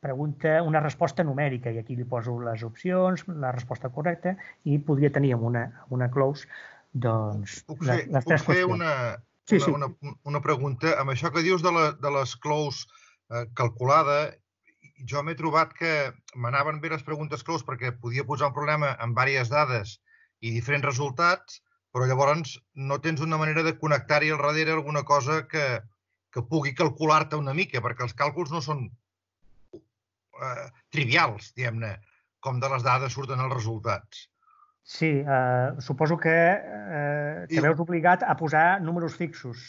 pregunta, una resposta numèrica, i aquí li poso les opcions, la resposta correcta, i podria tenir amb una, una close doncs, puc fer, les, les tres puc fer una, sí, una, sí. Una, una pregunta. Amb això que dius de, la, de les clous eh, calculada, jo m'he trobat que m'anaven bé les preguntes clous perquè podia posar un problema amb diverses dades i diferents resultats, però llavors no tens una manera de connectar-hi al darrere alguna cosa que, que pugui calcular-te una mica, perquè els càlculs no són eh, trivials, diguem-ne, com de les dades surten els resultats. Sí, eh, suposo que eh, te I... veus obligat a posar números fixos.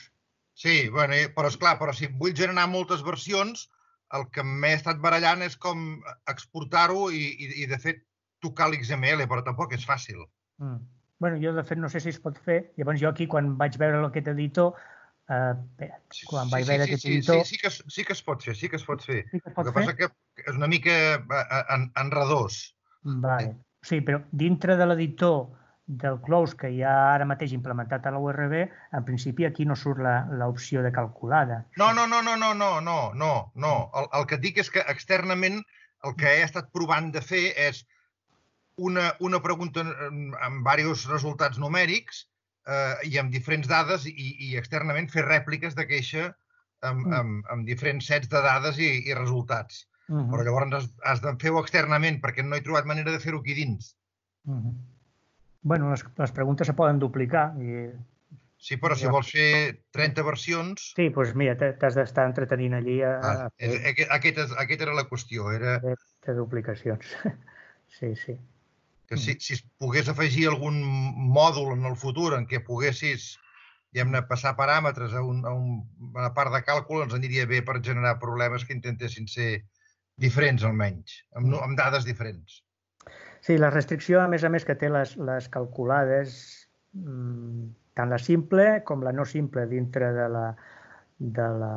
Sí, bueno, però és clar, però si vull generar moltes versions, el que m'he estat barallant és com exportar-ho i, i, i, de fet, tocar l'XML, però tampoc és fàcil. Mm. bueno, jo de fet no sé si es pot fer. Llavors jo aquí quan vaig veure aquest editor, eh, espera, quan sí, vaig sí, veure sí, aquest sí, editor... Sí, sí, que, sí que es pot fer, sí que es pot fer. Sí que es pot el que fer? passa que és una mica eh, en, enredós. Vale. Sí, però dintre de l'editor del close que hi ha ara mateix implementat a la URB, en principi aquí no surt l'opció de calculada. No, no, no, no, no, no, no, no, no. El, el que et dic és que externament el que he estat provant de fer és una, una pregunta amb diversos resultats numèrics eh, i amb diferents dades i, i externament fer rèpliques de queixa amb, mm. amb, amb diferents sets de dades i, i resultats. Uh -huh. Però llavors has, has de fer-ho externament perquè no he trobat manera de fer-ho aquí dins. Uh -huh. bueno, les, les preguntes se poden duplicar. I... Sí, però si vols fer 30 versions... Sí, doncs mira, t'has d'estar entretenint allí. A, ah, a fer... aquesta, aquesta era la qüestió. Era... De duplicacions. <laughs> sí, sí que si, si es pogués afegir algun mòdul en el futur en què poguessis diguem-ne, passar paràmetres a, un, a, un, a una part de càlcul ens aniria bé per generar problemes que intentessin ser diferents almenys, amb, amb dades diferents. Sí, la restricció, a més a més, que té les, les calculades, mmm, tant la simple com la no simple dintre de la, de la,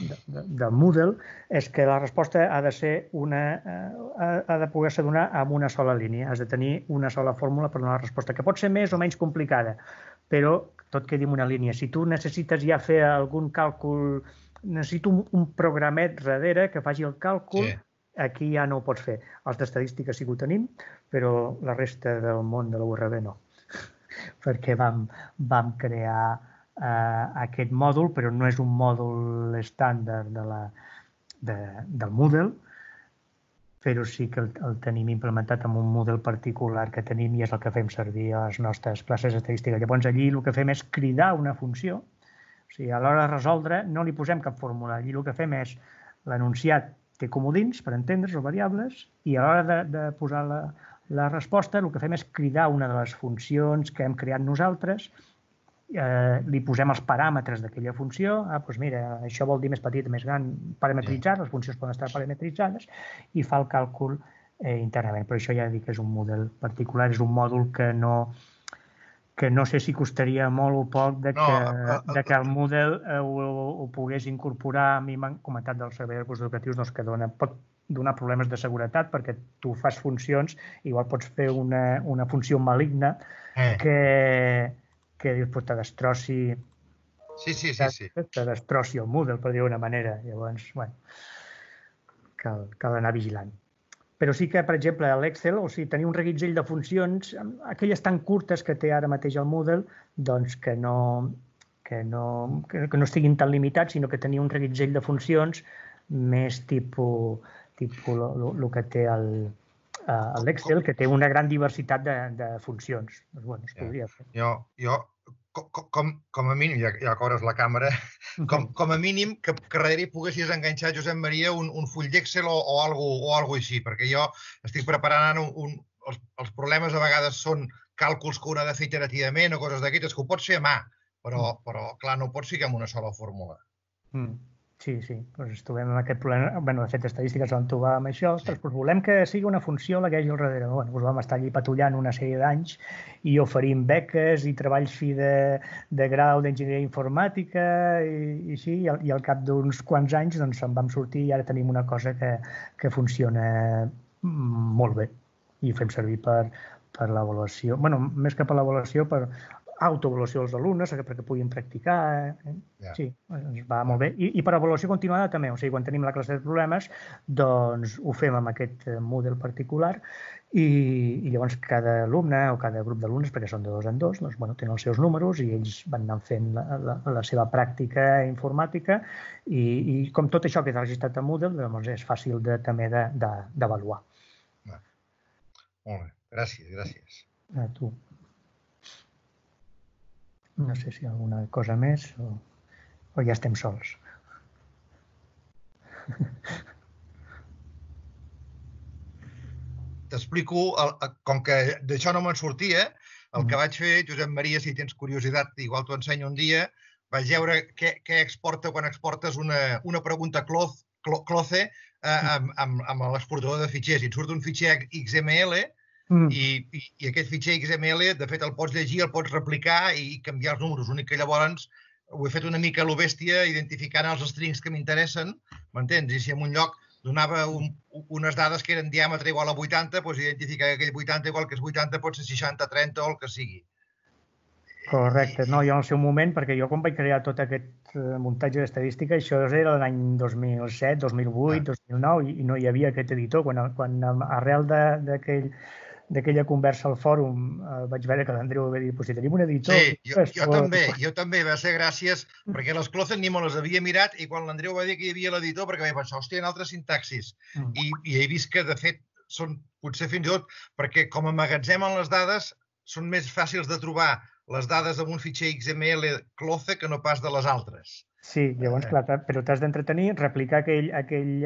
de, de, del Moodle és que la resposta ha de ser una, eh, ha de poder-se donar amb una sola línia. Has de tenir una sola fórmula per donar la resposta, que pot ser més o menys complicada, però tot quedi en una línia. Si tu necessites ja fer algun càlcul, necessito un, un programet darrere que faci el càlcul, sí. aquí ja no ho pots fer. Els d'estadística sí que ho tenim, però la resta del món de la URB no, <laughs> perquè vam, vam crear eh, aquest mòdul, però no és un mòdul estàndard de la, de, del Moodle, però sí que el, el tenim implementat amb un model particular que tenim i és el que fem servir a les nostres classes estadístiques. Llavors, allí el que fem és cridar una funció, o sigui, a l'hora de resoldre no li posem cap fórmula. Allí el que fem és l'enunciat té comodins per entendre's o variables i a l'hora de, de posar la, la resposta el que fem és cridar una de les funcions que hem creat nosaltres eh, li posem els paràmetres d'aquella funció, ah, doncs mira, això vol dir més petit, més gran, parametritzat, les funcions poden estar parametritzades, i fa el càlcul eh, internament. Però això ja dic que és un model particular, és un mòdul que no que no sé si costaria molt o poc de que, no, de que el Moodle ho, ho pogués incorporar. A mi m'han comentat dels serveis educatius doncs, que dona, pot donar problemes de seguretat perquè tu fas funcions, igual pots fer una, una funció maligna eh. que, que pues, te destrossi Sí, sí, sí, sí. Te destrossi el Moodle, per dir-ho manera. Llavors, bueno, cal, cal anar vigilant. Però sí que, per exemple, a l'Excel, o sigui, tenir un reguitzell de funcions, aquelles tan curtes que té ara mateix el Moodle, doncs que no, que no, que, que no estiguin tan limitats, sinó que tenir un reguitzell de funcions més tipus, tipus el que té el, l'Excel, que té una gran diversitat de, de funcions. Doncs, bueno, es podria fer. Jo, jo com, com, a mínim, ja, ja cores la càmera, <laughs> com, com a mínim que, que darrere hi poguessis enganxar, Josep Maria, un, un full d'Excel o, o, algo, o algo així, perquè jo estic preparant un, un, els, els problemes a vegades són càlculs que un ha de fer iterativament o coses d'aquestes, que ho pots fer a mà, però, mm. però clar, no ho pots ficar en una sola fórmula. Mm. Sí, sí, doncs ens trobem amb aquest problema. Bé, de fet, estadístiques van trobar amb això. Ostres, doncs volem que sigui una funció la que hi hagi al darrere. Bueno, doncs vam estar allí patullant una sèrie d'anys i oferint beques i treballs fi de, de grau d'enginyeria informàtica i, i així, i al, i al cap d'uns quants anys doncs en vam sortir i ara tenim una cosa que, que funciona molt bé i ho fem servir per, per l'avaluació, bueno, més que per l'avaluació, per autoavaluació dels alumnes perquè puguin practicar. Eh? Yeah. Sí, ens va molt bé. I, I per avaluació continuada també, o sigui, quan tenim la classe de problemes, doncs ho fem amb aquest eh, model particular i, i llavors cada alumne o cada grup d'alumnes, perquè són de dos en dos, doncs, bueno, tenen els seus números i ells van anar fent la, la, la seva pràctica informàtica i, i com tot això que és registrat a Moodle, doncs és fàcil de, també d'avaluar. De, molt bé, gràcies, gràcies. A tu. No sé si alguna cosa més o, o ja estem sols. T'explico, com que d'això no me'n sortia, el que mm. vaig fer, Josep Maria, si tens curiositat, igual t'ho ensenyo un dia, vaig veure què, què exporta quan exportes una, una pregunta cloth, cloce eh, mm. amb, amb, amb l'exportador de fitxers. I et surt un fitxer XML Mm. I, i, I aquest fitxer XML, de fet, el pots llegir, el pots replicar i canviar els números. L'únic que llavors ho he fet una mica a l'obèstia, identificant els strings que m'interessen, m'entens? I si en un lloc donava un, unes dades que eren diàmetre igual a 80, doncs identificar que aquell 80 igual que és 80 pot ser 60, 30 o el que sigui. Correcte. No, jo en el seu moment, perquè jo quan vaig crear tot aquest eh, muntatge d'estadística, això era l'any 2007, 2008, ah. 2009, i no hi havia aquest editor. Quan, quan arrel d'aquell d'aquella conversa al fòrum eh, vaig veure que l'Andreu va dir, pues, si tenim un editor... Sí, jo, jo també, jo també, va ser gràcies, perquè les closes ni me les havia mirat i quan l'Andreu va dir que hi havia l'editor, perquè vaig pensar, hòstia, en altres sintaxis. Mm. I, I he vist que, de fet, són potser fins i tot, perquè com amagatzemen les dades, són més fàcils de trobar les dades amb un fitxer XML cloce que no pas de les altres. Sí, llavors, clar, però t'has d'entretenir, replicar aquell, aquell,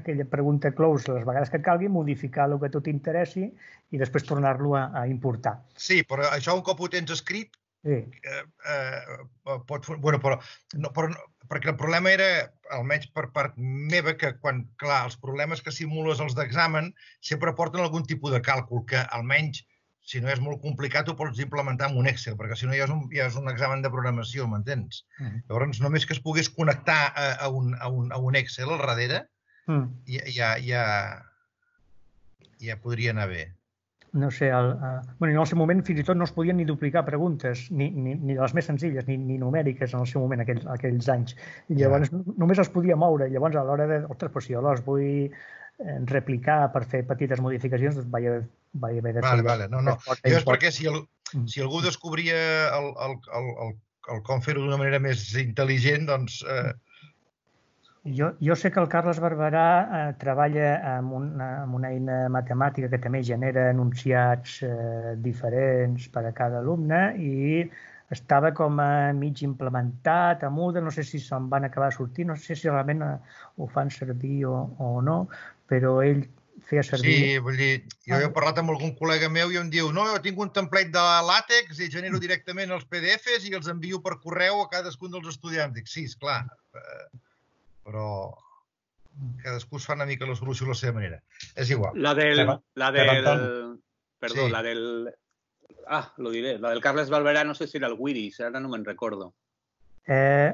aquella pregunta close les vegades que calgui, modificar el que tu t'interessi i després tornar-lo a, a importar. Sí, però això un cop ho tens escrit, sí. eh, eh, pot, bueno, però, no, però, perquè el problema era, almenys per part meva, que quan, clar, els problemes que simules els d'examen sempre porten algun tipus de càlcul que almenys si no és molt complicat, ho pots implementar en un Excel, perquè si no ja és un, ja és un examen de programació, m'entens? Mm. Llavors, només que es pogués connectar a, a, un, a, un, a un Excel al darrere, mm. ja, ja, ja, ja podria anar bé. No sé, el, uh, bueno, en el seu moment fins i tot no es podien ni duplicar preguntes, ni, ni, ni de les més senzilles, ni, ni numèriques en el seu moment, aquells, aquells anys. I llavors ja. només es podia moure. Llavors, a l'hora de, ostres, però si jo les vull eh, replicar per fer petites modificacions, doncs vaig va haver de vale, vale. No, no. Jo és perquè si, el, mm. si algú descobria el, el, el, el, el com fer-ho d'una manera més intel·ligent, doncs... Eh... Jo, jo sé que el Carles Barberà eh, treballa amb una, amb una eina matemàtica que també genera enunciats eh, diferents per a cada alumne i estava com a mig implementat a Moodle, no sé si se'n van acabar sortint, no sé si realment eh, ho fan servir o, o no, però ell feia servir... Sí, vull dir, jo he parlat amb algun col·lega meu i em diu no, jo tinc un template de làtex i genero directament els PDFs i els envio per correu a cadascun dels estudiants. Dic, sí, és clar, eh, però cadascú es fa una mica la solució a la seva manera. És igual. La del... La del perdó, sí. la del Ah, lo diré. La del Carles Valverà no sé si era el Wiris, ara no me'n recordo. Eh,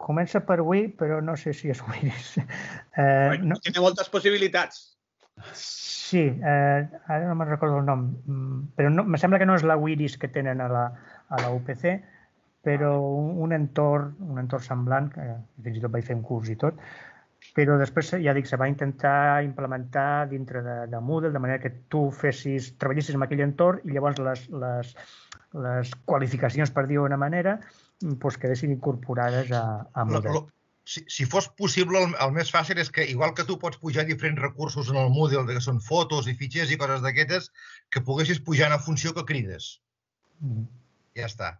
comença per Wii, però no sé si és Wiris. <laughs> Eh, bueno, no, Tiene moltes possibilitats. Sí, eh, ara no me'n recordo el nom, mm, però no, me sembla que no és la Wiris que tenen a la, a la UPC, però un, un entorn, un entorn semblant, que fins i tot vaig fer un curs i tot, però després, ja dic, se va intentar implementar dintre de, de Moodle, de manera que tu fessis, treballessis en aquell entorn i llavors les, les, les qualificacions, per dir-ho d'una manera, doncs quedessin incorporades a, a Moodle. Si, si fos possible, el, el més fàcil és que, igual que tu pots pujar diferents recursos en el Moodle, que són fotos i fitxers i coses d'aquestes, que poguessis pujar una funció que crides. Mm. Ja està.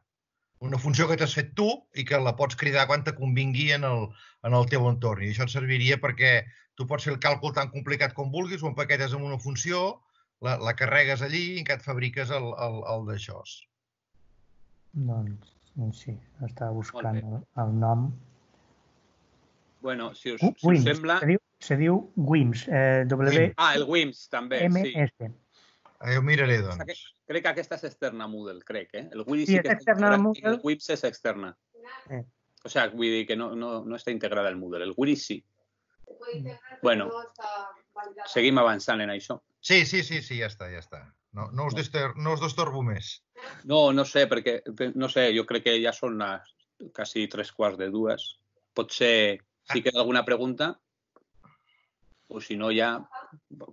Una funció que t'has fet tu i que la pots cridar quan te convingui en el, en el teu entorn. I això et serviria perquè tu pots fer el càlcul tan complicat com vulguis, ho empaquetes amb una funció, la, la carregues allí i encara et fabriques el, el, el d'això. Doncs, doncs sí, estava buscant el, el nom. Bueno, si us, Uh, si us Wims, sembla... se diu, se diu Wims, eh, W Ah, el Wims també, M sí. S. Ah, jo miraré, Aquesta que- doncs. Crec que aquesta és externa a Moodle, crec, eh? El Wiris Sí, sí, és que està externa a integrat i el Moodle. Wims és externa. Eh. O sea, vull dir que no, no, no està integrada al Moodle. El Wiris sí. Bueno, seguim avançant en això. Sí, sí, sí, sí, ja està, ja està. No, no, us, distor, no us distorbo més. No, no sé, perquè, no sé, jo crec que ja són les quasi tres quarts de dues. Potser, si queda alguna pregunta, o si no ja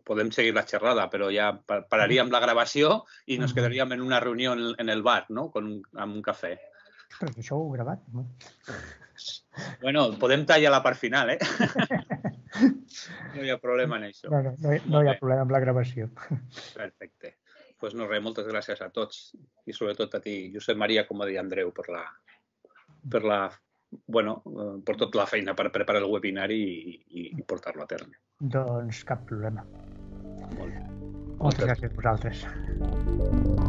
podem seguir la xerrada, però ja pa- pararíem la gravació i nos Mhm. quedaríem en una reunió en, en el bar, no? Con un, amb un cafè. Ostres, això ho heu gravat? No? Bueno, podem tallar la part final, eh? <laughs> No hi ha problema en això. No, no, no, hi- no hi ha problema amb la gravació. Perfecte. Doncs pues no res, moltes gràcies a tots i sobretot a ti, Josep Maria, com va dir Andreu, per la, per la, bueno, eh, per tota la feina per preparar el webinari i, i, i portar-lo a terme. Doncs cap problema. Molt bé. Moltes gràcies a vosaltres.